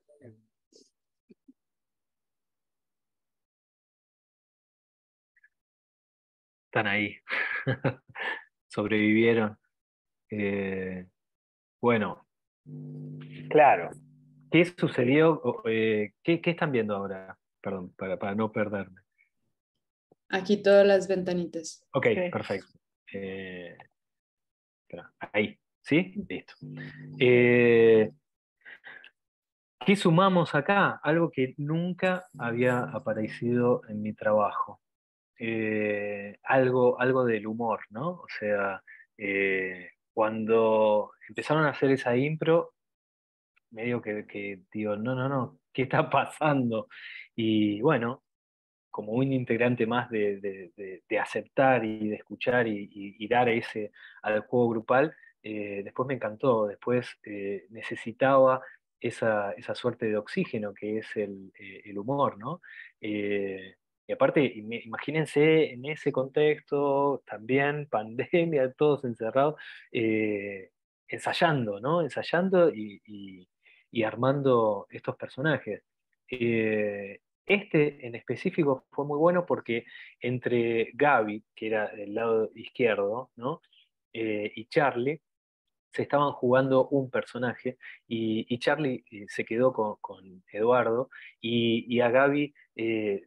Están ahí. Sobrevivieron. Eh, bueno, claro. ¿Qué sucedió? Eh, ¿qué, qué están viendo ahora? Perdón, para, para no perderme. Aquí todas las ventanitas. Ok, perfecto. Eh, espera, ahí, ¿sí? Listo. Eh, ¿Qué sumamos acá? Algo que nunca había aparecido en mi trabajo. Eh, algo, algo del humor, ¿no? O sea, eh, cuando empezaron a hacer esa impro, medio que, que digo, no, no, no, ¿qué está pasando? Y bueno, como un integrante más de, de- de- aceptar y de escuchar y, y- dar ese al juego grupal, eh, después me encantó, después necesitaba esa, esa, suerte de oxígeno que es el, el humor, ¿no? Y aparte, imagínense en ese contexto, también pandemia, todos encerrados, ensayando, ¿no? Ensayando y, y, y armando estos personajes. Este en específico fue muy bueno porque entre Gaby, que era del lado izquierdo, ¿no? y Charlie, se estaban jugando un personaje y, Charlie eh, se quedó con, Eduardo y, a Gaby eh,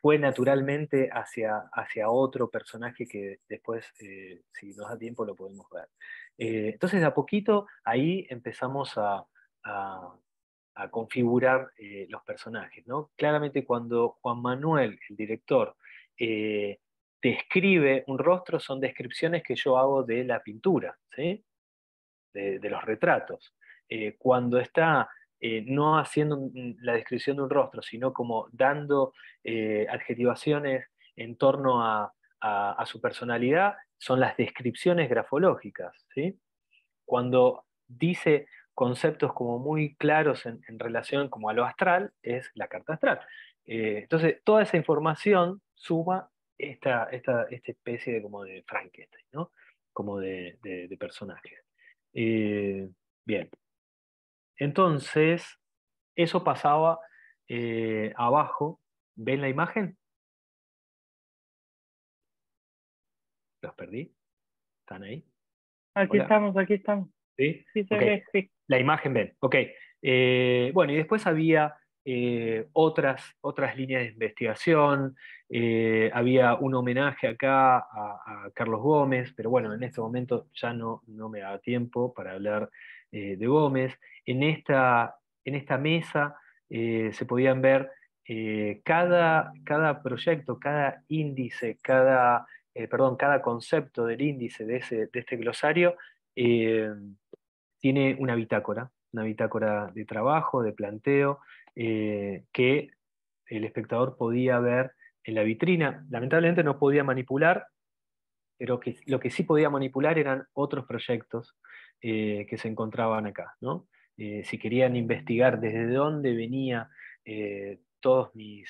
fue naturalmente hacia, hacia otro personaje que después, eh, si nos da tiempo, lo podemos ver. entonces, a poquito ahí empezamos a, configurar los personajes. ¿no? Claramente cuando Juan Manuel, el director, describe un rostro son descripciones que yo hago de la pintura, ¿sí? de, los retratos. Eh, cuando está eh, no haciendo la descripción de un rostro, sino como dando eh, adjetivaciones en torno a, su personalidad, son las descripciones grafológicas. ¿sí? Cuando dice conceptos como muy claros en, en, relación como a lo astral, es la carta astral. entonces, toda esa información suma esta, esta, especie de como de Frankenstein, ¿no? Como de, de, personajes. Eh, bien. Entonces, eso pasaba eh, abajo. ¿Ven la imagen? ¿Los perdí? ¿Están ahí? Aquí estamos, aquí estamos. ¿Sí? Sí, se ve, sí. La imagen ven, ok. Eh, bueno, y después había eh, otras, otras líneas de investigación, eh, había un homenaje acá a, Carlos Gómez, pero bueno, en este momento ya no, no me da tiempo para hablar eh, de Gómez. En esta, en esta mesa se podían ver cada, cada proyecto, cada índice, cada, perdón, cada concepto del índice de, ese, de este glosario tiene una bitácora, una bitácora de trabajo, de planteo, eh, que el espectador podía ver en la vitrina. Lamentablemente no podía manipular, pero que, lo que sí podía manipular eran otros proyectos eh, que se encontraban acá. ¿no? Eh, si querían investigar desde dónde venía toda mi,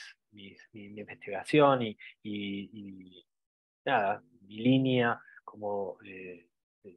investigación y, nada, mi línea como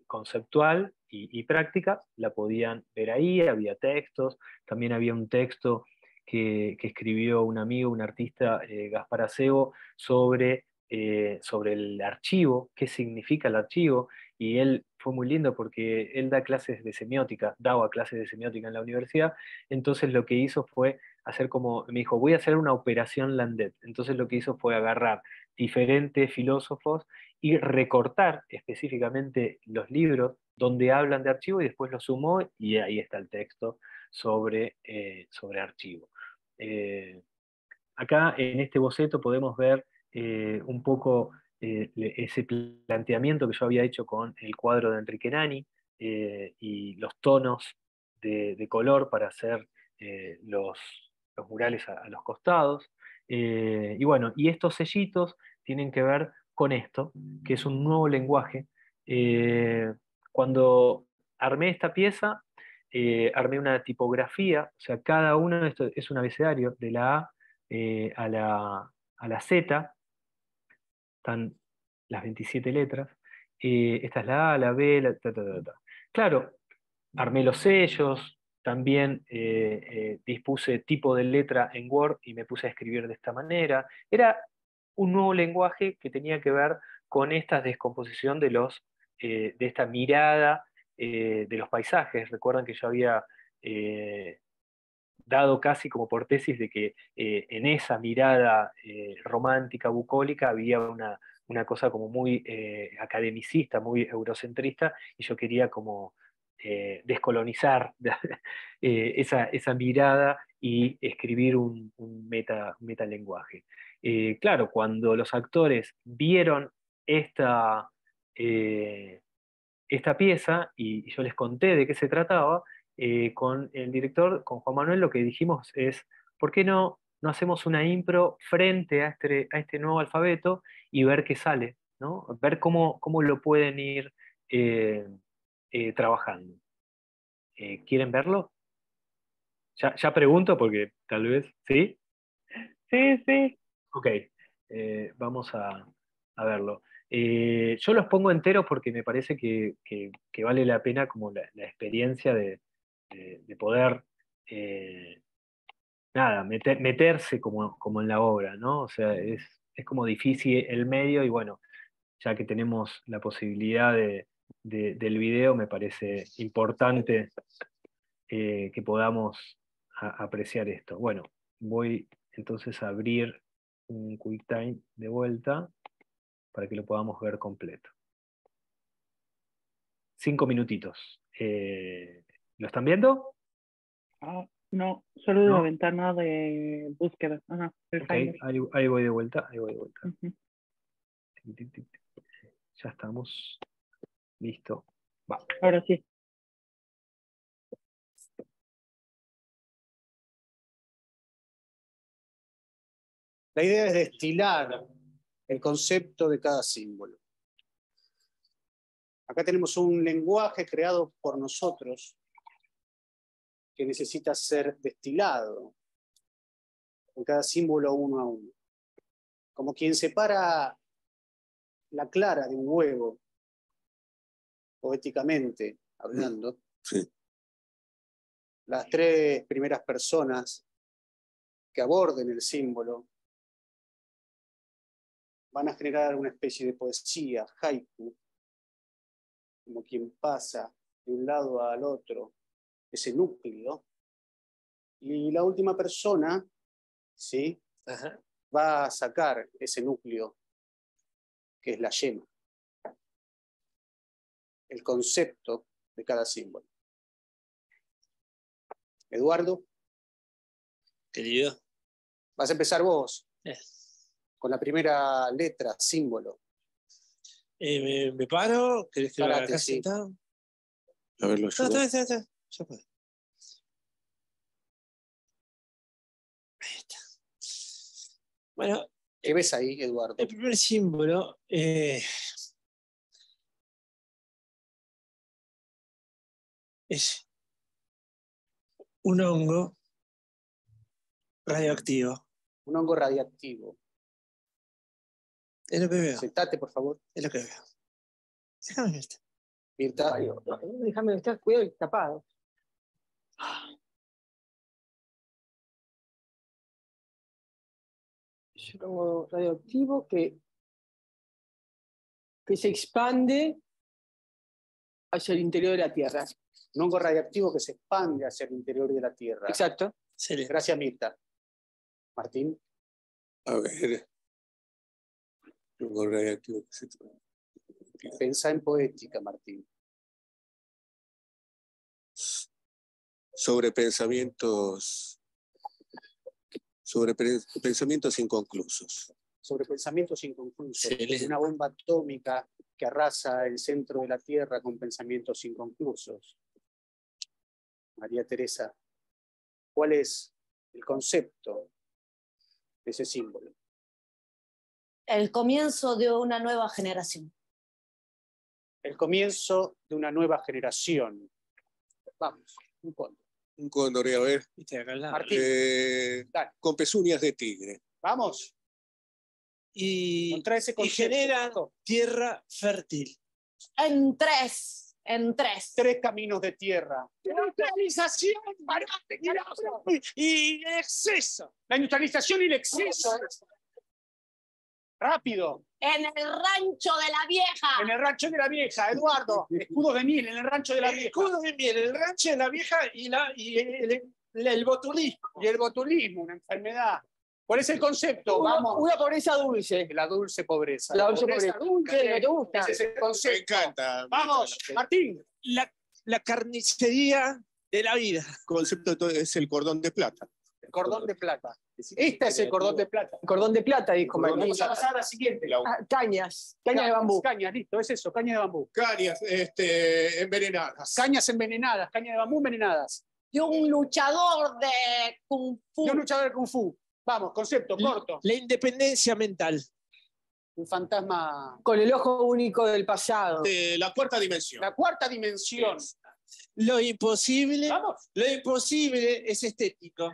conceptual y, práctica, la podían ver ahí, había textos, también había un texto que, escribió un amigo, un artista, eh, Gaspar Acebo, sobre, eh, sobre el archivo, qué significa el archivo, y él fue muy lindo porque él da clases de semiótica, daba clases de semiótica en la universidad, entonces lo que hizo fue hacer como, me dijo, voy a hacer una operación Landet, entonces lo que hizo fue agarrar diferentes filósofos y recortar específicamente los libros donde hablan de archivo y después lo sumó y ahí está el texto sobre, eh, sobre archivo. Eh, acá en este boceto podemos ver eh, un poco eh, ese planteamiento que yo había hecho con el cuadro de Enrique Nani y los tonos de, color para hacer los, murales a, los costados. y bueno, y estos sellitos tienen que ver con esto, que es un nuevo lenguaje. cuando armé esta pieza, eh, armé una tipografía, o sea, cada uno esto es un abecedario, de la A eh, a, la, a, la, Z, están las 27 letras, eh, esta es la A, la B, la ta, Claro, armé los sellos, también dispuse tipo de letra en Word y me puse a escribir de esta manera. Era un nuevo lenguaje que tenía que ver con esta descomposición de, los, de esta mirada eh, de los paisajes. Recuerdan que yo había eh, dado casi como por tesis de que eh, en esa mirada romántica, bucólica, había una, cosa como muy academicista, muy eurocentrista, y yo quería como descolonizar esa, esa, mirada y escribir un, meta, metalenguaje. claro, cuando los actores vieron esta, esta pieza y yo les conté de qué se trataba, eh, con el director, con Juan Manuel, lo que dijimos es, ¿por qué no, no hacemos una impro frente a este, a este nuevo alfabeto y ver qué sale? ¿no? Ver cómo, cómo lo pueden ir eh, eh, trabajando. ¿Quieren verlo? Ya, ya pregunto porque tal vez, ¿sí? Sí, sí. Ok, vamos a, a verlo. Yo los pongo enteros porque me parece que, que- vale la pena como la experiencia de, de- de poder, eh, nada, meter- meterse como, como en la obra, ¿no? O sea, es, es como difícil el medio y bueno, ya que tenemos la posibilidad de- de- del video, me parece importante eh, que podamos apreciar esto. Bueno, voy entonces a abrir un QuickTime de vuelta para que lo podamos ver completo. Cinco minutitos. Eh, ¿Lo están viendo? Ah, no, solo la ¿No? ventana de búsqueda. Ajá, el Ok, Finder. ahí, ahí voy de vuelta, ahí voy de vuelta. Ujú. Tic, tic, tic. Ya estamos. Listo. Va. Ahora sí. La idea es destilar el concepto de cada símbolo. Acá tenemos un lenguaje creado por nosotros que necesita ser destilado en cada símbolo uno a uno. Como quien separa la clara de un huevo, poéticamente hablando. Las tres primeras personas que aborden el símbolo van a generar una especie de poesía, haiku, como quien pasa de un lado al otro, ese núcleo. Y la última persona, ¿sí? Va a sacar ese núcleo, que es la yema, el concepto de cada símbolo. Eduardo, Querido. vas a empezar vos Eh. con la primera letra, símbolo. Eh, me, me paro, ¿querés que lo haga Parate, sí. A ver, lo No, está está está Ya fue. Ahí está. Bueno, ¿Qué ves ahí, Eduardo? el primer símbolo eh, es un hongo radioactivo. Un hongo radiactivo. Es lo que veo. Sentate, por favor. Es lo que veo. Déjame ver. Mirta. Déjame estar cuidado y tapado. Yo pongo radioactivo que, que se expande hacia el interior de la Tierra. Un hongo radiactivo que se expande hacia el interior de la Tierra. Exacto. Gracias, Mirta. Martín. A ver. Hongo radioactivo que se Pensa en poética, Martín. Sobre pensamientos sobre pensamientos inconclusos. Sobre pensamientos inconclusos. Excelente. Una bomba atómica que arrasa el centro de la Tierra con pensamientos inconclusos. María Teresa, ¿cuál es el concepto de ese símbolo? El comienzo de una nueva generación. El comienzo de una nueva generación. Vamos, un cóndor. Un cóndor, y a ver. Martín, eh, con pezuñas de tigre. vamos. Y, Contra ese y generan tierra fértil. En tres, en tres. Tres caminos de tierra. Neutralización, parate, carajo. Y el exceso. La neutralización y el exceso. Rápido. En el rancho de la vieja. En el rancho de la vieja, Eduardo. Escudos de miel en el rancho de la vieja. escudo de miel, el rancho de la vieja y, la, y el, el, el botulismo. Y el botulismo, una enfermedad. ¿Cuál es el concepto? Una, Vamos. una pobreza dulce. La dulce pobreza. La dulce pobreza. dulce. ¿No te gusta? Ese es el Me concepto. encanta. Vamos, Martín. La, la carnicería de la vida. El concepto to- es el cordón de plata. Cordón de plata. Este es el cordón de plata. Cordón de plata, dijo de Martín. Vamos a pasar a la siguiente. Ah, cañas, cañas de bambú. Cañas, listo, es eso, caña de bambú. Cañas este, envenenadas. Cañas envenenadas, caña de bambú envenenadas. De un luchador de Kung Fu. Y un luchador de Kung Fu. Vamos, concepto corto. La independencia mental. Un fantasma Con el ojo único del pasado. De la cuarta dimensión. La cuarta dimensión. Lo imposible, Vamos. lo imposible es estético.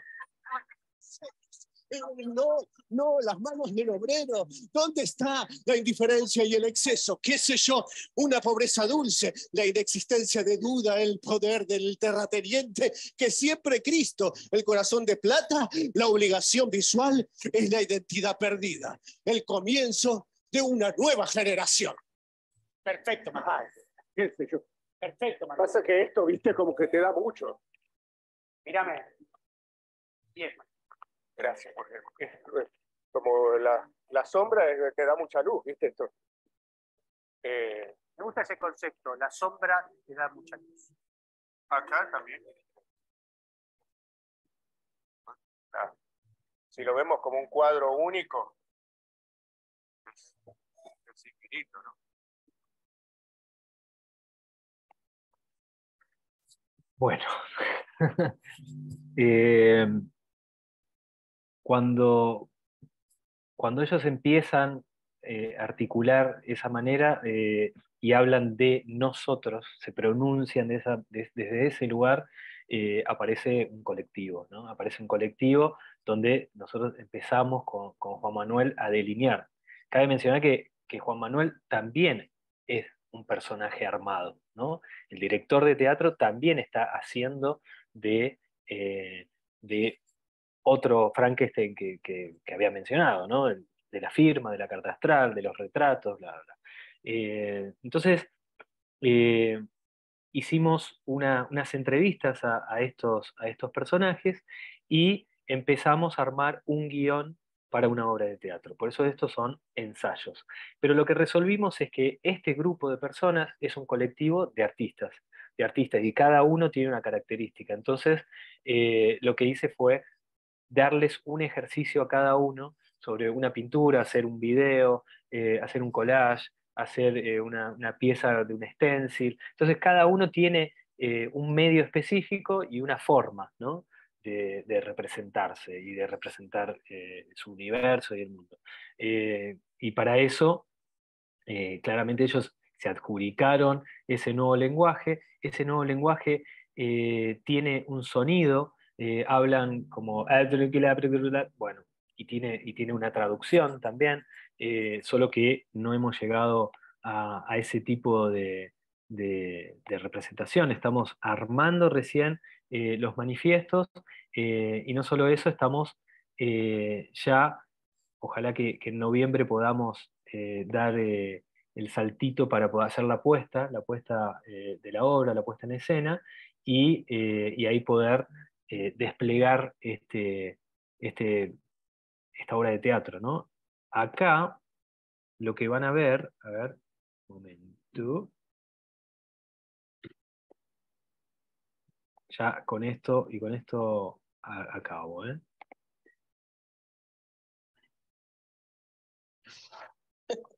Eh, No, no, las manos del obrero. ¿Dónde está la indiferencia y el exceso? ¿Qué sé yo? Una pobreza dulce, la inexistencia de duda, el poder del terrateniente, que siempre Cristo, el corazón de plata, la obligación visual es la identidad perdida, el comienzo de una nueva generación. Perfecto, mamá. ¿Qué sé yo? Perfecto, mamá. Pasa que esto, viste, como que te da mucho. Mírame. Bien. Gracias, porque es como la, la sombra te da mucha luz, ¿viste? Esto. Eh, Me gusta ese concepto. La sombra te da mucha luz. acá también. Ah, Si lo vemos como un cuadro único, es, es infinito, ¿no? Bueno, eh, cuando, cuando ellos empiezan eh, a articular esa manera eh, y hablan de nosotros, se pronuncian de desde ese lugar, eh, aparece un colectivo, ¿no? Aparece un colectivo donde nosotros empezamos con, con Juan Manuel a delinear. Cabe mencionar que, que Juan Manuel también es un personaje armado, ¿no? El director de teatro también está haciendo de, de otro Frankenstein que, había mencionado, ¿no? De la firma, de la carta astral, de los retratos, bla, bla. Eh, entonces, eh, hicimos una- unas entrevistas a, a estos, a estos personajes y empezamos a armar un guion para una obra de teatro. Por eso estos son ensayos. Pero lo que resolvimos es que este grupo de personas es un colectivo de artistas, de artistas, y cada uno tiene una característica. Entonces, eh, lo que hice fue darles un ejercicio a cada uno sobre una pintura, hacer un video, eh, hacer un collage, hacer eh, una, pieza de un stencil. Entonces, cada uno tiene eh, un medio específico y una forma ¿no? de, de representarse y de representar su universo y el mundo. Y para eso, claramente ellos se adjudicaron ese nuevo lenguaje. Ese nuevo lenguaje tiene un sonido, eh, hablan como... Bueno, y tiene, y tiene una traducción también, eh, solo que no hemos llegado a, ese tipo de, de- representación. Estamos armando recién eh, los manifiestos y no solo eso, estamos ya, ojalá que, que en noviembre podamos dar el saltito para poder hacer la puesta, la puesta de la obra, la puesta en escena, y, y ahí poder eh, desplegar este, este, esta obra de teatro, ¿no? Acá lo que van a ver, a ver, un momento. Ya con esto y con esto acabo, ¿eh?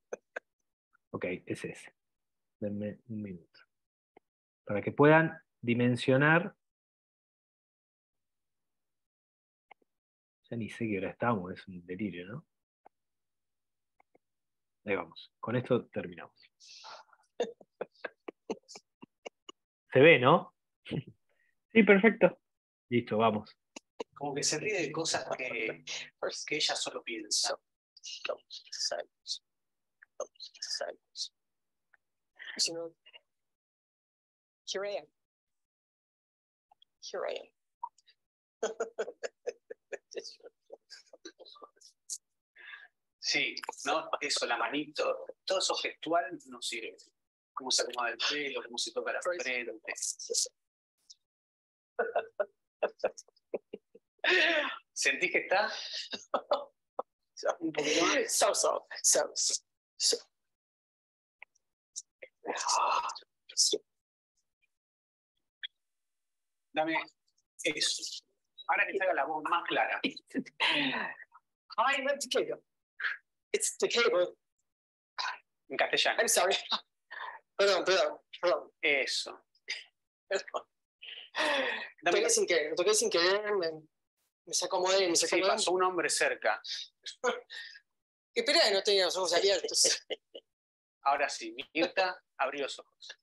Ok, es ese. Denme un minuto. Para que puedan dimensionar. Ya ni sé qué hora estamos, es un delirio, ¿no? Ahí vamos. Con esto terminamos. Se ve, ¿no? Sí, perfecto. Listo, vamos. Como que se ríe de cosas que, que ella solo piensa. You know, here I am. Here I am. Sí, ¿no? Eso, la manito, todo eso gestual no sirve. Cómo se acomoda el pelo, cómo se toca la frente. ¿Sentís que está? Un poquito más. So, so, so, so. Dame eso. Ahora que haga la voz más clara. I left the cable. It's the cable. En castellano. I'm sorry. Perdón, perdón, perdón. Eso. Toqué sin querer, toqué sin querer, me, me acomodé, me se Sí, pasó un hombre cerca. Espera que no tenía los ojos abiertos. Ahora sí, Mirta, abrí los ojos.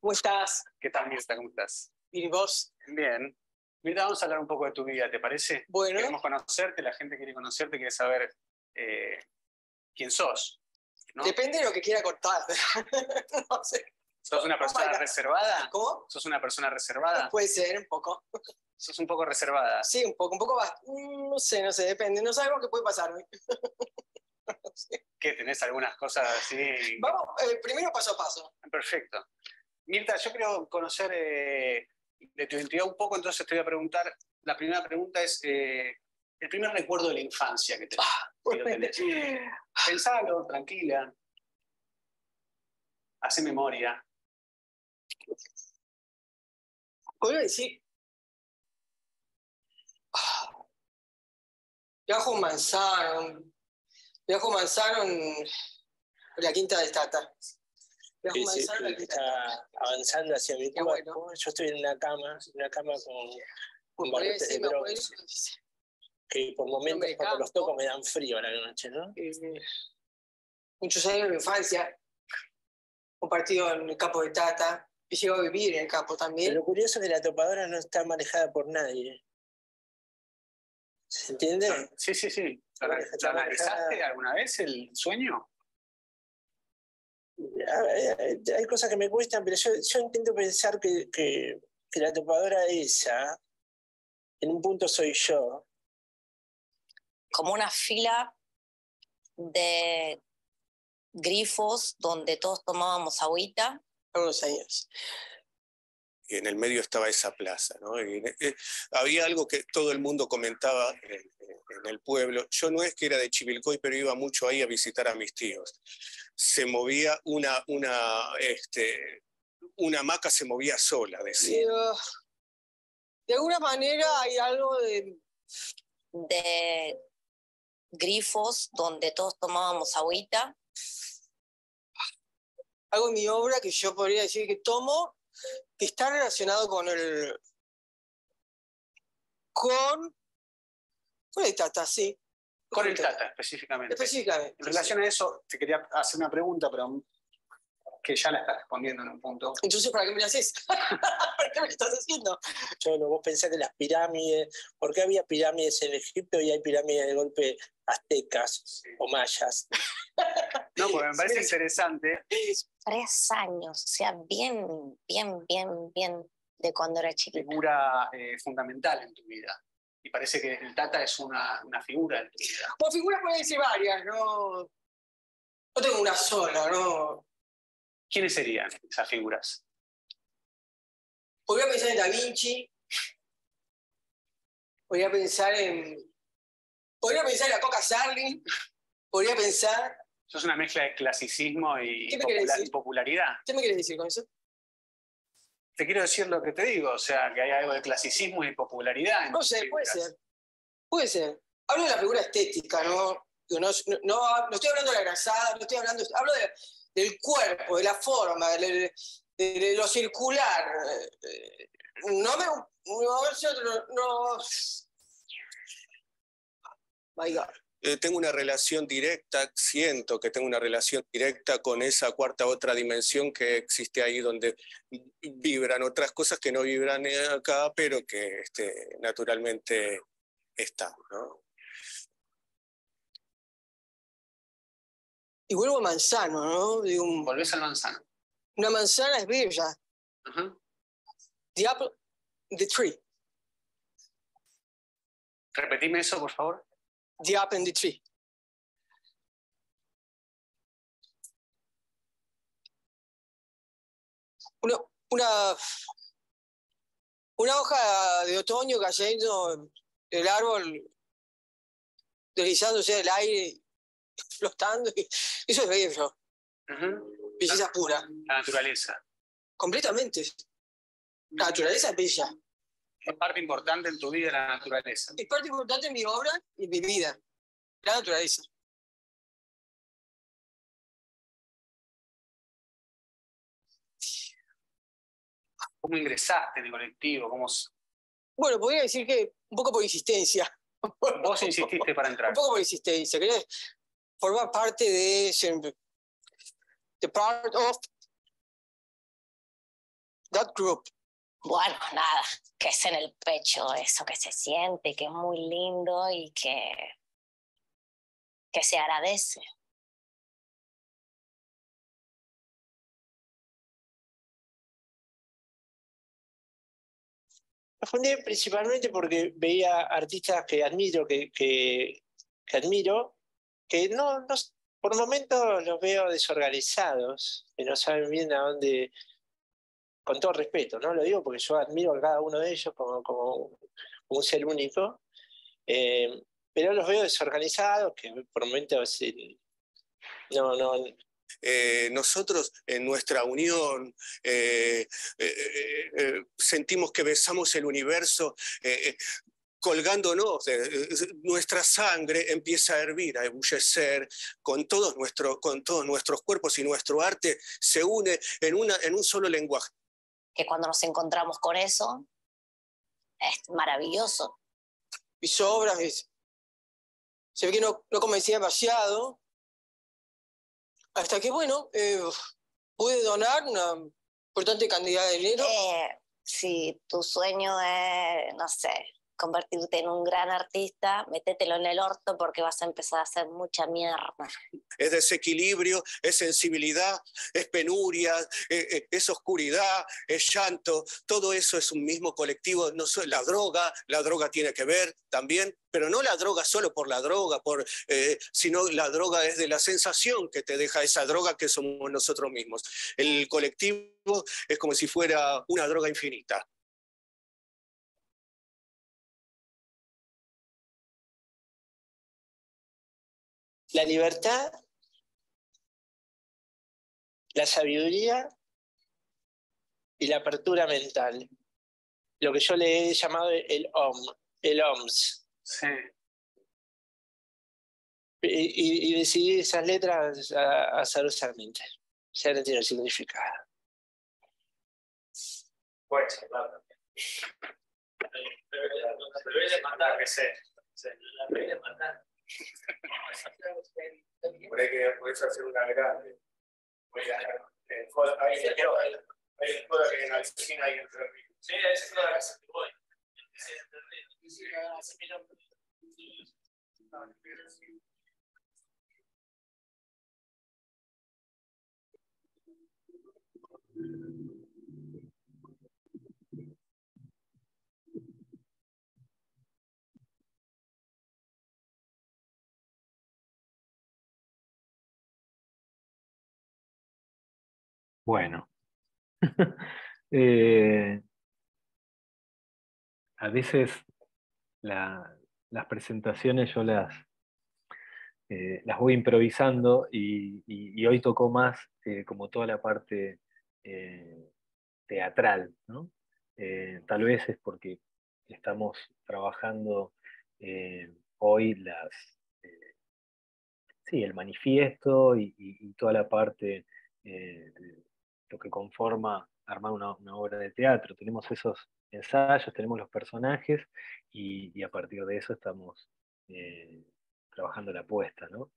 ¿Cómo estás? ¿Qué tal, Mirta? ¿Cómo estás? ¿Y vos? Bien. Mirta, vamos a hablar un poco de tu vida, ¿te parece? Bueno. Queremos conocerte, la gente quiere conocerte, quiere saber eh, quién sos. ¿no? Depende de lo que quiera contar. no sé. ¿Sos una persona Vaya. reservada? ¿Cómo? ¿Sos una persona reservada? Puede ser, un poco. ¿Sos un poco reservada? Sí, un poco, un poco más. No sé, no sé, depende. No sabemos qué puede pasar hoy. ¿Qué? ¿Tenés algunas cosas así? Vamos, eh, primero paso a paso. Perfecto. Mirta, yo quiero conocer eh, de tu identidad un poco, entonces te voy a preguntar, la primera pregunta es, eh, el primer recuerdo de la infancia que tenés. lo tenés. Pensalo, tranquila. Hace memoria. Podría decir. Ah, Viajo manzano. Viajo manzano en la quinta de Tata. Está avanzando hacia mi cuerpo. bueno. Yo estoy en una cama, una cama con un Podría barrote de bronce, que por momentos de cuando los toco me dan frío a la noche, ¿no? eh, muchos años de mi infancia, compartido en el campo de Tata. Y llego a vivir en el campo también. Pero lo curioso es que la topadora no está manejada por nadie. ¿Se entiende? Sí, sí, sí. ¿Lo Está ¿Lo analizaste alguna vez el sueño? Ver, Hay cosas que me cuestan, pero yo, yo intento pensar que, que, que la topadora esa, en un punto soy yo. como una fila de grifos donde todos tomábamos agüita. Algunos años. y en el medio estaba esa plaza, ¿no? Y, eh, había algo que todo el mundo comentaba en, en el pueblo. Yo no es que era de Chivilcoy, pero iba mucho ahí a visitar a mis tíos. Se movía una, una, este, una hamaca se movía sola, decía. Pero, de alguna manera hay algo de de grifos donde todos tomábamos agüita. algo en mi obra que yo podría decir que tomo, que está relacionado con el. con. Con el Tata, sí. Con el Tata, específicamente. Específicamente. En relación a eso, te quería hacer una pregunta, pero que ya la estás respondiendo en un punto. Entonces, ¿para qué me la haces? ¿Para qué me la estás haciendo? Yo no, vos pensás que las pirámides, ¿por qué había pirámides en Egipto y hay pirámides de golpe aztecas o mayas? No, porque me parece interesante. Tres años, o sea, bien, bien, bien, bien de cuando era chiquita. Figura eh, fundamental en tu vida. Y parece que el Tata es una, una figura en tu vida. Por figuras pueden decir varias, no. No tengo una sola, no. ¿Quiénes serían esas figuras? Podría pensar en Da Vinci. Podría pensar en. Podría pensar en la Coca Sarli. Podría pensar. Eso es una mezcla de clasicismo y, y popularidad. ¿Qué me quieres decir con eso? Te quiero decir lo que te digo, o sea, que hay algo de clasicismo y popularidad. No sé, puede ser. Puede ser. Hablo de la figura estética, ¿no? No, no, no, no estoy hablando de la grasada, no estoy hablando. Hablo de- del cuerpo, de la forma, de, de- de lo circular. No me. No, no, no. My God. Eh, tengo una relación directa, siento que tengo una relación directa con esa cuarta otra dimensión que existe ahí donde vibran otras cosas que no vibran acá, pero que este, naturalmente están, ¿no? Y vuelvo a manzano, ¿no? De un- Volvés al manzano. una manzana es bella. Ajá. The apple, the tree. Repetime eso, por favor. The apple in the tree. Una, una, una hoja de otoño cayendo del árbol, deslizándose del aire, flotando. y- Eso es bello. Ujú. Belleza pura. La naturaleza. Completamente. La naturaleza es bella. Es parte importante en tu vida la naturaleza. Es parte importante de mi obra y mi vida. La naturaleza. ¿Cómo ingresaste en el colectivo? ¿Cómo Bueno, podría decir que un poco por insistencia. Vos insististe para entrar. Un poco por insistencia. Quería formar parte de. The part of that group. Bueno, nada, que es en el pecho eso que se siente, que es muy lindo y que, que se agradece. Fundé principalmente porque veía artistas que admiro, que, que, que admiro, que no, no, por momentos los veo desorganizados, que no saben bien a dónde, con todo respeto, ¿no? Lo digo porque yo admiro a cada uno de ellos como, como un ser único, eh, pero los veo desorganizados, que por momentos no, no, Eh, nosotros en nuestra unión eh, eh, sentimos que besamos el universo colgándonos, nuestra sangre empieza a hervir, a ebullecer, con todos, nuestros con todos nuestros cuerpos y nuestro arte se une en, una, en un solo lenguaje. Que cuando nos encontramos con eso, es maravilloso. Mis obras, es- se ve que no, no convencía demasiado, hasta que, bueno, eh, pude donar una importante cantidad de dinero. Eh, si tu sueño es, no sé, convertirte en un gran artista, métetelo en el orto porque vas a empezar a hacer mucha mierda. Es desequilibrio, es sensibilidad, es penuria, eh, eh, es oscuridad, es llanto, todo eso es un mismo colectivo. No la droga, la droga tiene que ver también, pero no la droga solo por la droga, por, eh, sino la droga es de la sensación que te deja esa droga que somos nosotros mismos. El colectivo es como si fuera una droga infinita. La libertad, la sabiduría y la apertura mental. Lo que yo le he llamado el OM, el OMS. Y, y- y decidí esas letras a- azarosamente. Ya no tiene significado. Pues, claro. Debe matar, que sé. Matar. Por ahí que puedes hacer una grande. Voy a eh, joda- Ahí hay hay joda que en Alcina y en Entre Ríos. Sí, esa es la casa que voy. Bueno. Eh, a veces la- las presentaciones yo las, eh, las voy improvisando y, hoy tocó más eh, como toda la parte teatral, ¿no? Tal vez es porque estamos trabajando hoy las, sí, el manifiesto y, toda la parte lo que conforma armar una, obra de teatro. Tenemos esos ensayos, tenemos los personajes y, a partir de eso estamos eh, trabajando la apuesta, ¿no?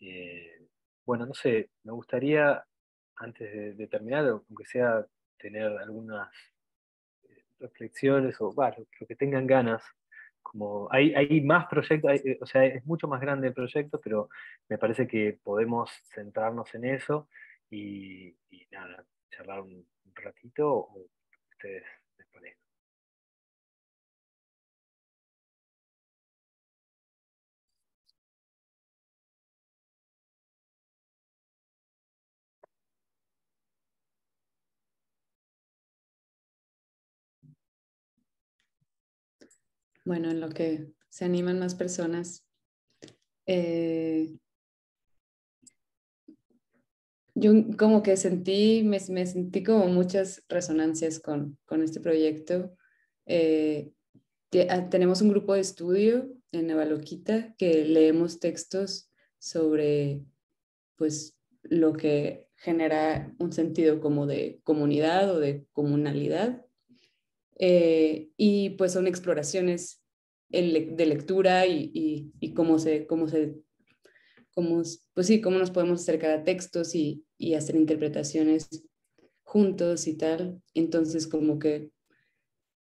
Eh, bueno, no sé, me gustaría, antes de, terminar, aunque sea tener algunas eh, reflexiones o lo, que tengan ganas. Como hay, hay más proyectos, o sea, es mucho más grande el proyecto, pero me parece que podemos centrarnos en eso y nada, charlar un, ratito o ustedes les. Bueno, en lo que se animan más personas. eh, yo como que sentí, me, me sentí como muchas resonancias con, con este proyecto. Eh, ah, tenemos un grupo de estudio en Navaloquita que leemos textos sobre pues lo que genera un sentido como de comunidad o de comunalidad. Eh, y pues son exploraciones el, de lectura y, y, y, cómo se, cómo se, cómo, pues sí, cómo nos podemos acercar a textos y, y hacer interpretaciones juntos y tal. Entonces como que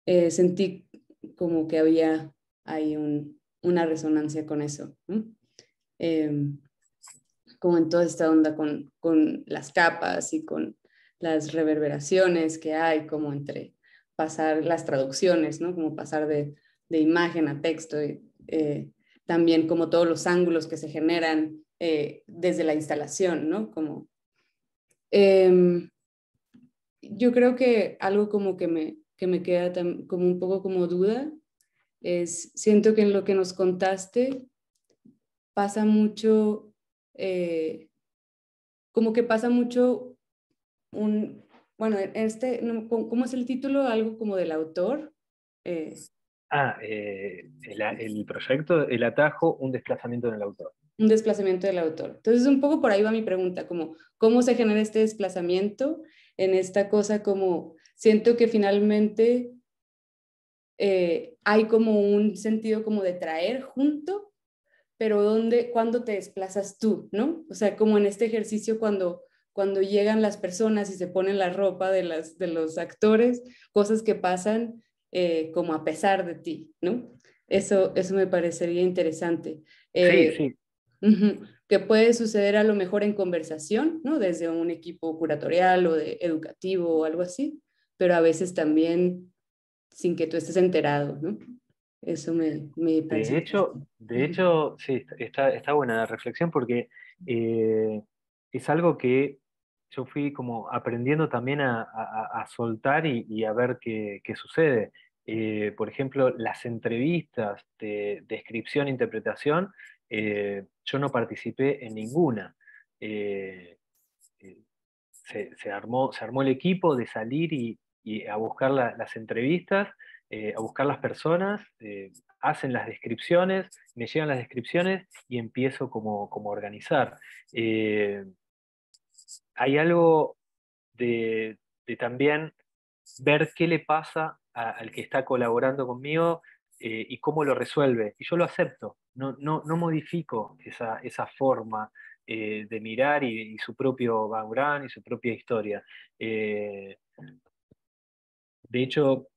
eh, sentí como que había ahí un, una resonancia con eso. Em, como en toda esta onda con, con las capas y con las reverberaciones que hay como entre pasar las traducciones, ¿no? Como pasar de, de imagen a texto, y, eh, también como todos los ángulos que se generan eh, desde la instalación, ¿no? Como, em, yo creo que algo como que me, que me queda como un poco como duda es, siento que en lo que nos contaste pasa mucho, eh, como que pasa mucho un, bueno, este, ¿cómo es el título? Algo como del autor. Eh, ah, eh, el, el, proyecto, el atajo, un desplazamiento en el autor. Un desplazamiento del autor. Entonces, un poco por ahí va mi pregunta, como, ¿cómo se genera este desplazamiento en esta cosa como, siento que finalmente eh, hay como un sentido como de traer junto, pero ¿dónde, cuándo te desplazas tú, no? O sea, como en este ejercicio cuando, cuando llegan las personas y se ponen la ropa de, las, de los actores, cosas que pasan eh, como a pesar de ti, ¿no? Eso, eso me parecería interesante. sí, sí. Que puede suceder a lo mejor en conversación, ¿no? Desde un equipo curatorial o de educativo o algo así, pero a veces también sin que tú estés enterado, ¿no? Eso me, me parece. De hecho, de hecho sí, está, está buena la reflexión porque eh, es algo que yo fui como aprendiendo también a, a, soltar y, a ver qué, qué sucede. Eh, por ejemplo, las entrevistas de descripción e interpretación, eh, yo no participé en ninguna. Se, se, armó, se armó el equipo de salir y, a buscar las entrevistas, eh, a buscar las personas, eh, hacen las descripciones, me llegan las descripciones y empiezo como, como a organizar. Eh, hay algo de, también ver qué le pasa al que está colaborando conmigo y cómo lo resuelve. Y yo lo acepto, no, no, no modifico esa, esa forma de mirar y, su propio background y su propia historia. De hecho,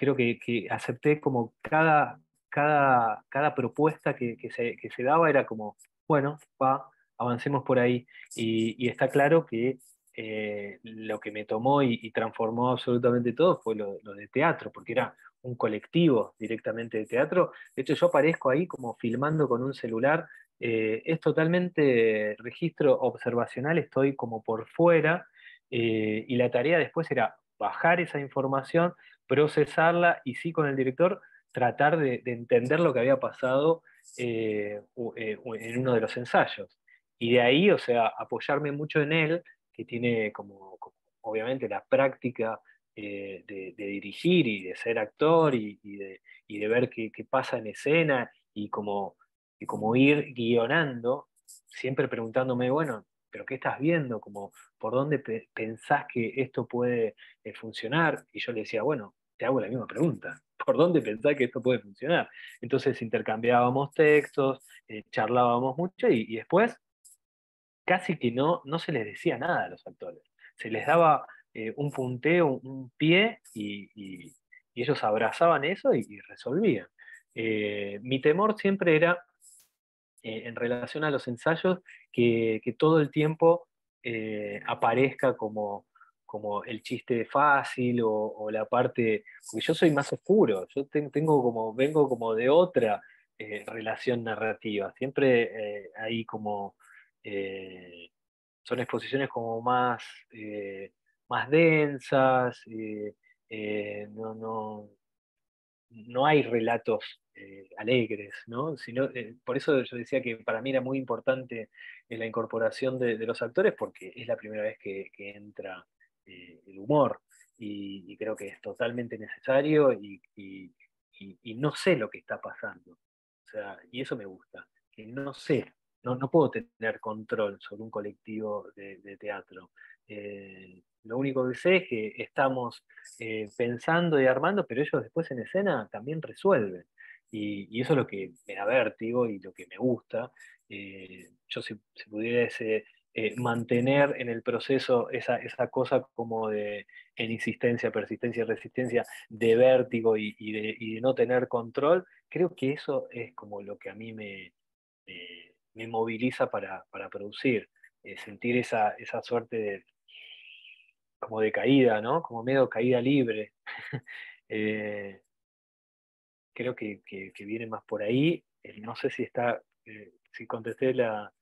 creo que, acepté como cada, cada, cada propuesta que, se, daba era como, bueno, va, avancemos por ahí. Y, está claro que eh, lo que me tomó y, transformó absolutamente todo fue lo, de teatro, porque era un colectivo directamente de teatro. De hecho, yo aparezco ahí como filmando con un celular. Eh, es totalmente registro observacional, estoy como por fuera. Eh, y la tarea después era bajar esa información, procesarla y sí con el director tratar de, entender lo que había pasado eh, en uno de los ensayos. Y de ahí, o sea, apoyarme mucho en él, que tiene como, obviamente la práctica eh, de, dirigir y de ser actor y, de, ver qué, pasa en escena y como, y como ir guionando, siempre preguntándome, bueno, pero ¿qué estás viendo? Como, ¿Por dónde pensás que esto puede eh, funcionar? Y yo le decía, bueno, te hago la misma pregunta. ¿Por dónde pensás que esto puede funcionar? Entonces intercambiábamos textos, eh, charlábamos mucho y, después casi que no, no se les decía nada a los actores. Se les daba eh, un punteo, un, pie y, ellos abrazaban eso y, resolvían. mi temor siempre era eh, en relación a los ensayos que, todo el tiempo eh, aparezca como, como el chiste fácil o, la parte, porque yo soy más oscuro, yo tengo como, vengo como de otra eh, relación narrativa, siempre hay como, son exposiciones como más, más densas, no, no, no hay relatos eh, alegres, ¿no? Sino, eh, por eso yo decía que para mí era muy importante eh, la incorporación de, los actores, porque es la primera vez que, entra el humor, y, creo que es totalmente necesario, y, no sé lo que está pasando. O sea, y eso me gusta, que no sé, no, no puedo tener control sobre un colectivo de, teatro. Lo único que sé es que estamos eh, pensando y armando, pero ellos después en escena también resuelven. y, eso es lo que me da vértigo y lo que me gusta. Eh, yo si, pudiese eh, mantener en el proceso esa, cosa como de en insistencia, persistencia, resistencia, de vértigo y, de, no tener control, creo que eso es como lo que a mí me, moviliza para, producir, eh, sentir esa, esa suerte de, como de caída, ¿no? Como medio caída libre. creo que, viene más por ahí. Eh, no sé si está, eh, si contesté la,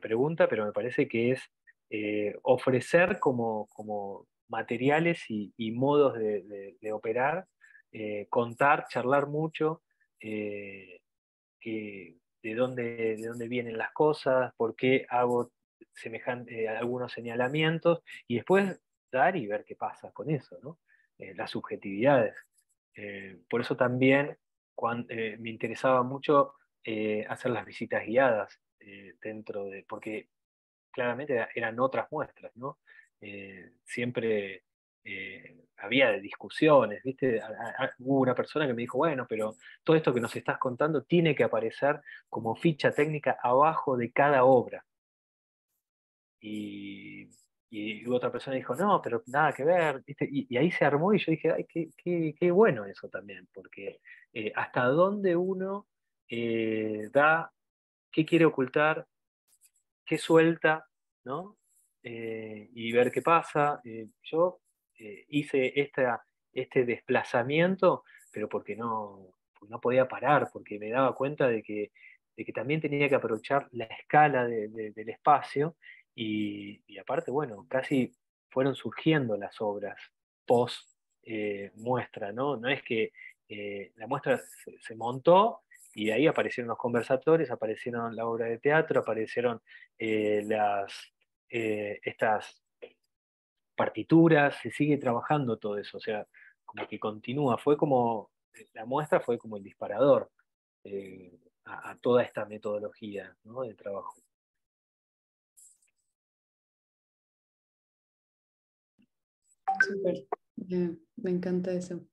pregunta, pero me parece que es eh, ofrecer como, como materiales y, modos de, operar, contar, charlar mucho, de, dónde, de dónde vienen las cosas, por qué hago semejante, algunos señalamientos, y después dar y ver qué pasa con eso, ¿no? las subjetividades. Eh, por eso también eh, me interesaba mucho eh, hacer las visitas guiadas dentro de, porque claramente eran otras muestras, ¿no? siempre había discusiones, ¿viste? Hubo una persona que me dijo, bueno, pero todo esto que nos estás contando tiene que aparecer como ficha técnica abajo de cada obra. Y y otra persona dijo, no, pero nada que ver, Y, ahí se armó y yo dije, ay, qué, qué, bueno eso también, porque eh, hasta dónde uno eh, da, qué quiere ocultar, qué suelta, ¿no? Eh, y ver qué pasa. yo hice esta, este desplazamiento, pero porque no, no podía parar, porque me daba cuenta de que, de que también tenía que aprovechar la escala del espacio y, aparte, bueno, casi fueron surgiendo las obras post eh, muestra, ¿no? No es que eh, la muestra se, montó y ahí aparecieron los conversatorios, aparecieron la obra de teatro, aparecieron eh, las, estas partituras, se sigue trabajando todo eso, o sea, como que continúa, fue como, la muestra fue como el disparador a, a, toda esta metodología ¿no? de trabajo. Súper, me encanta eso.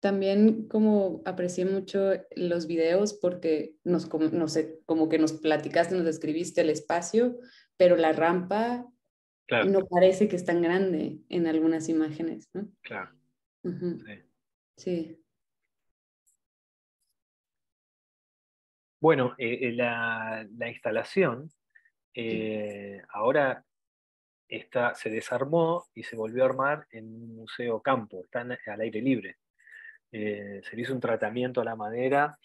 También como aprecié mucho los videos porque nos, como, no sé, como que nos platicaste, nos describiste el espacio, pero la rampa no parece que es tan grande en algunas imágenes, ¿no? Claro. sí. Bueno, eh, eh, la, instalación eh, ahora se desarmó y se volvió a armar en un museo campo, está al aire libre. Eh, se le hizo un tratamiento a la madera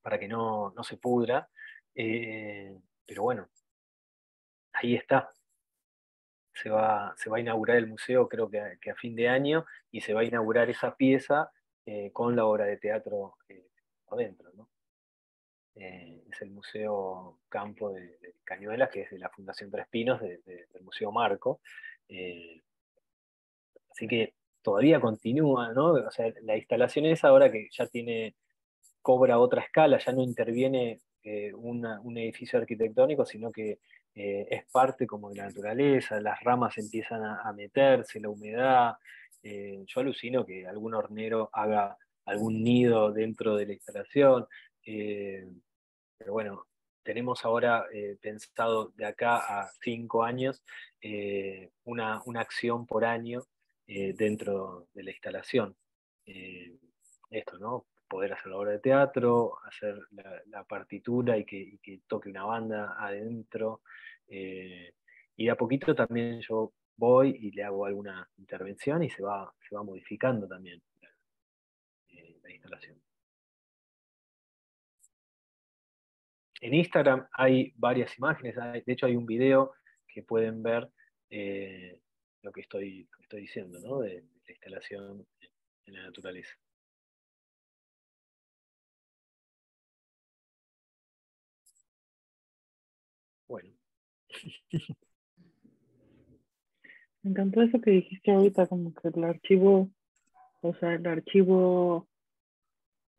para que no, se pudra, eh, pero bueno, ahí está. Se va, se va a inaugurar el museo creo que a, fin de año y se va a inaugurar esa pieza eh, con la obra de teatro adentro. ¿no? Eh, es el Museo Campo de, Cañuelas, que es de la Fundación Tres Pinos, del Museo Marco. Eh, así que todavía continúa, ¿no? O sea, la instalación es ahora que ya tiene, cobra otra escala, ya no interviene eh, un edificio arquitectónico, sino que es parte como de la naturaleza, las ramas empiezan a, meterse, la humedad. yo alucino que algún hornero haga algún nido dentro de la instalación. Pero bueno, tenemos ahora eh, pensado de acá a cinco años eh, una, acción por año eh, dentro de la instalación. esto, ¿no? Poder hacer la obra de teatro, hacer la, partitura y que, toque una banda adentro. y a poquito también yo voy y le hago alguna intervención y se va, se va modificando también la instalación. En Instagram hay varias imágenes, de hecho hay un video que pueden ver eh, lo que estoy, estoy diciendo, ¿no? de, la instalación en la naturaleza. Bueno. Me encantó eso que dijiste ahorita, como que el archivo, o sea, el archivo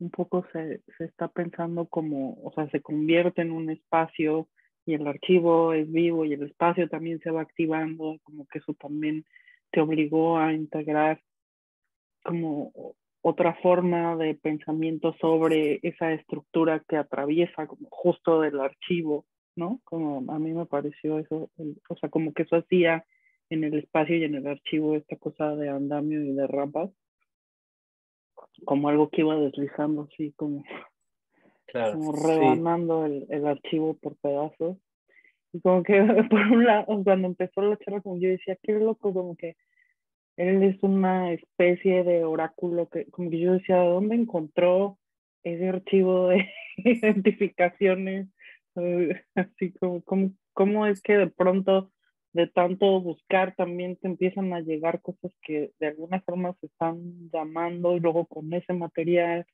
un poco se, se está pensando como, o sea, se convierte en un espacio y el archivo es vivo y el espacio también se va activando, como que eso también te obligó a integrar como otra forma de pensamiento sobre esa estructura que atraviesa justo del archivo, ¿no? Como a mí me pareció eso, o sea, como que eso hacía en el espacio y en el archivo esta cosa de andamio y de rampas, como algo que iba deslizando así, como, como rebanando el, el archivo por pedazos. Y como que por un lado, cuando empezó la charla, como yo decía, qué loco, como que él es una especie de oráculo que, como que yo decía, ¿de dónde encontró ese archivo de identificaciones? Así como, como, ¿cómo es que de pronto de tanto buscar también te empiezan a llegar cosas que de alguna forma se están llamando y luego con ese material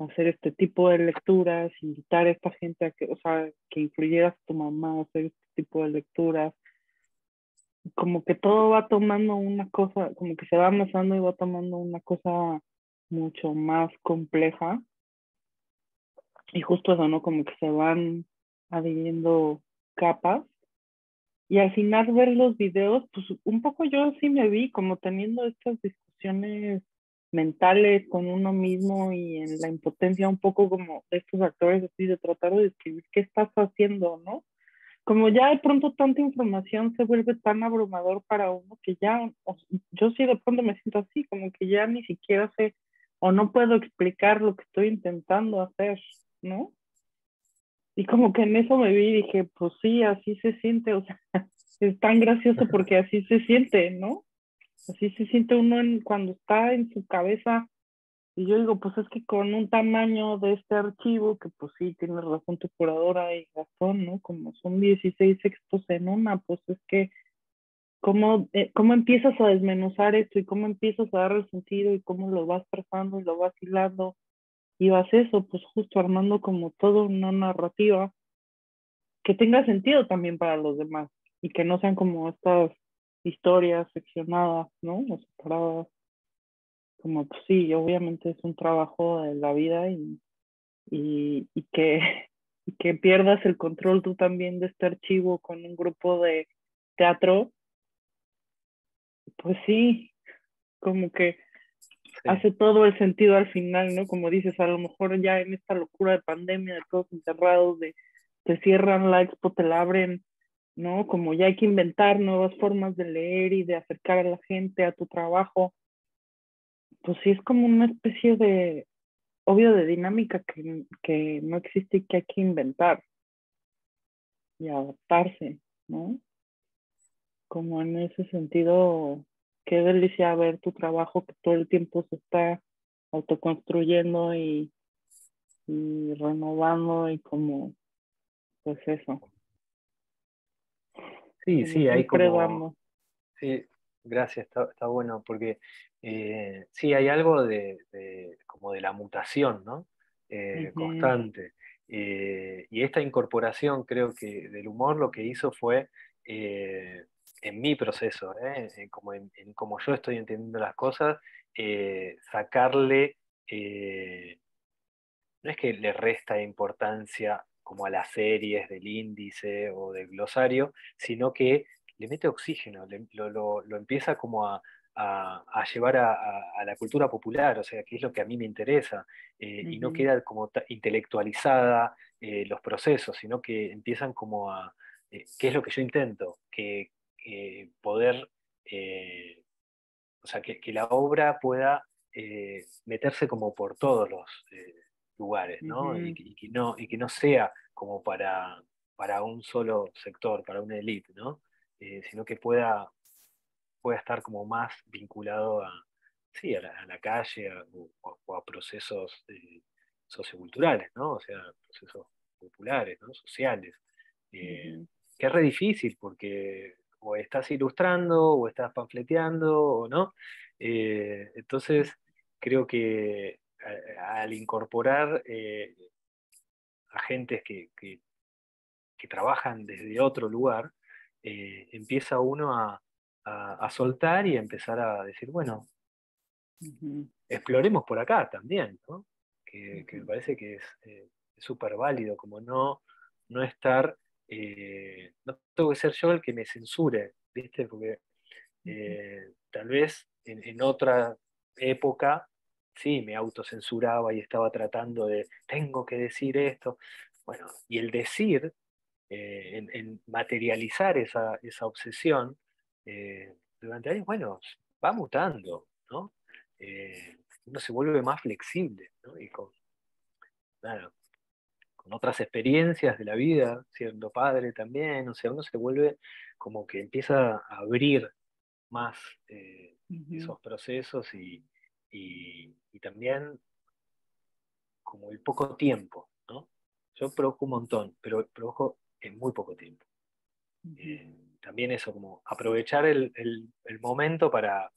hacer este tipo de lecturas, invitar a esta gente a que, o sea, que influyeras tu mamá a hacer este tipo de lecturas. Como que todo va tomando una cosa, como que se va amasando y va tomando una cosa mucho más compleja. Y justo eso, ¿no? Como que se van adhiriendo capas. Y al final ver los videos, pues un poco yo sí me vi como teniendo estas discusiones mentales con uno mismo y en la impotencia un poco como de estos actores así de tratar de describir qué estás haciendo, ¿no? Como ya de pronto tanta información se vuelve tan abrumador para uno que ya, yo sí de pronto me siento así, como que ya ni siquiera sé o no puedo explicar lo que estoy intentando hacer, ¿no? Y como que en eso me vi y dije, pues sí, así se siente, o sea, es tan gracioso porque así se siente, ¿no? Así se siente uno cuando está en su cabeza. Y yo digo, pues es que con un tamaño de este archivo, que pues sí, tiene razón tu curadora y razón, ¿no? Como son 16 textos en una, pues es que cómo, eh, cómo empiezas a desmenuzar esto y cómo empiezas a darle sentido y cómo lo vas trazando y lo vas hilando y vas eso, pues justo armando como toda una narrativa que tenga sentido también para los demás y que no sean como estas historias seccionadas, ¿no? O separadas. Como, pues sí, obviamente es un trabajo de la vida y, y, y que, y que pierdas el control tú también de este archivo con un grupo de teatro, pues sí, como que hace todo el sentido al final, ¿no? Como dices, a lo mejor ya en esta locura de pandemia, de todos encerrados, de te cierran la expo, te la abren ¿no? Como ya hay que inventar nuevas formas de leer y de acercar a la gente a tu trabajo, pues sí es como una especie de, obvio, de dinámica que, que no existe y que hay que inventar y adaptarse, ¿no? Como en ese sentido, qué delicia ver tu trabajo que todo el tiempo se está autoconstruyendo y, y renovando y como, pues eso. Sí, sí, hay como... Sí, gracias, está, bueno, porque eh, sí, hay algo de, como de la mutación, ¿no? Eh, constante. Eh, y esta incorporación, creo que del humor lo que hizo fue, en mi proceso, como, en, como yo estoy entendiendo las cosas, sacarle, no es que le resta importancia como a las series del índice o del glosario, sino que le mete oxígeno, lo, empieza como a, llevar a, la cultura popular, o sea, que es lo que a mí me interesa, eh, y no queda como intelectualizada eh, los procesos, sino que empiezan como a, eh, ¿qué es lo que yo intento? Que poder, o sea, que, la obra pueda meterse como por todos los lugares, ¿no? y, que no y que no sea como para, para un solo sector, para una élite, ¿no? Eh, sino que pueda, pueda estar como más vinculado a, sí, a, la, calle o, a procesos eh, socioculturales, ¿no? O sea, procesos populares, ¿no? sociales. Eh, que es re difícil porque o estás ilustrando o estás panfleteando o no. entonces, creo que al incorporar eh, agentes que, que, trabajan desde otro lugar, eh, empieza uno a, a, soltar y a empezar a decir, bueno, exploremos por acá también, ¿no? que, me parece que es súper válido, como no, no estar, no tengo que ser yo el que me censure, ¿viste? Porque tal vez en, en otra época sí, me autocensuraba y estaba tratando de, tengo que decir esto. Bueno, y el decir, eh, en, materializar esa, esa obsesión, eh, durante años, bueno, va mutando, ¿no? Eh, uno se vuelve más flexible, ¿no? Y con, con otras experiencias de la vida, siendo padre también, o sea, uno se vuelve como que empieza a abrir más esos procesos y, y, también como el poco tiempo, ¿no? Yo produjo un montón, pero produjo en muy poco tiempo. Eh, también eso, como aprovechar el, momento para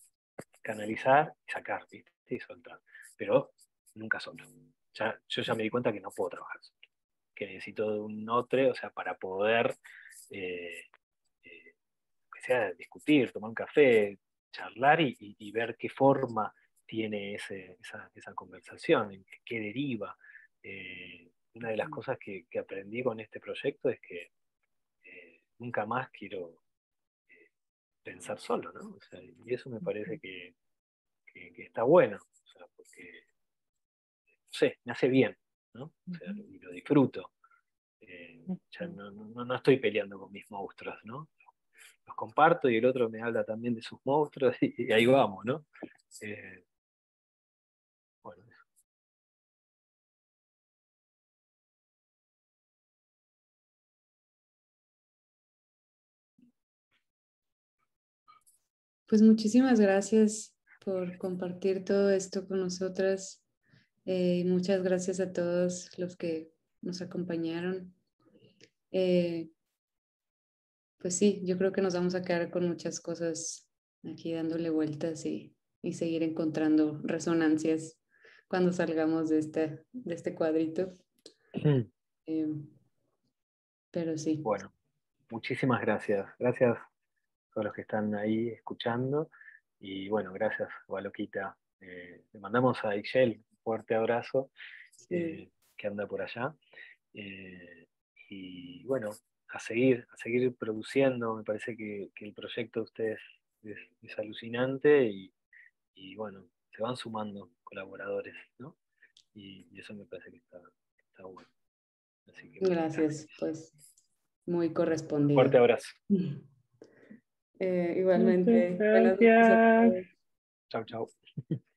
canalizar y sacar, ¿viste? Y soltar. Pero nunca solo. Ya, yo ya me di cuenta que no puedo trabajar solo. Que necesito de un otro, o sea, para poder, eh, eh, que sea discutir, tomar un café, charlar y ver qué forma tiene esa, conversación, en qué deriva. Eh, una de las cosas que, aprendí con este proyecto es que eh, nunca más quiero pensar solo, ¿no? y eso me parece que, está bueno, porque, no sé, me hace bien, ¿no? y lo disfruto. ya no, estoy peleando con mis monstruos, ¿no? Los comparto y el otro me habla también de sus monstruos y, ahí vamos, ¿no? Pues muchísimas gracias por compartir todo esto con nosotras. Eh, muchas gracias a todos los que nos acompañaron. Eh, pues sí, yo creo que nos vamos a quedar con muchas cosas aquí dándole vueltas y, y seguir encontrando resonancias cuando salgamos de este, de este cuadrito. Eh, pero sí. Bueno, muchísimas gracias. Gracias a todos los que están ahí escuchando. Y bueno, gracias, Gualoquita. Eh, le mandamos a Ixchel fuerte abrazo, eh, que anda por allá. y bueno, a seguir, a seguir produciendo. Me parece que, el proyecto de ustedes es, alucinante y, y bueno, se van sumando colaboradores, ¿no? Y, eso me parece que está, bueno. gracias, pues muy correspondido. Fuerte abrazo. Eh, igualmente. Gracias. Chao, chao.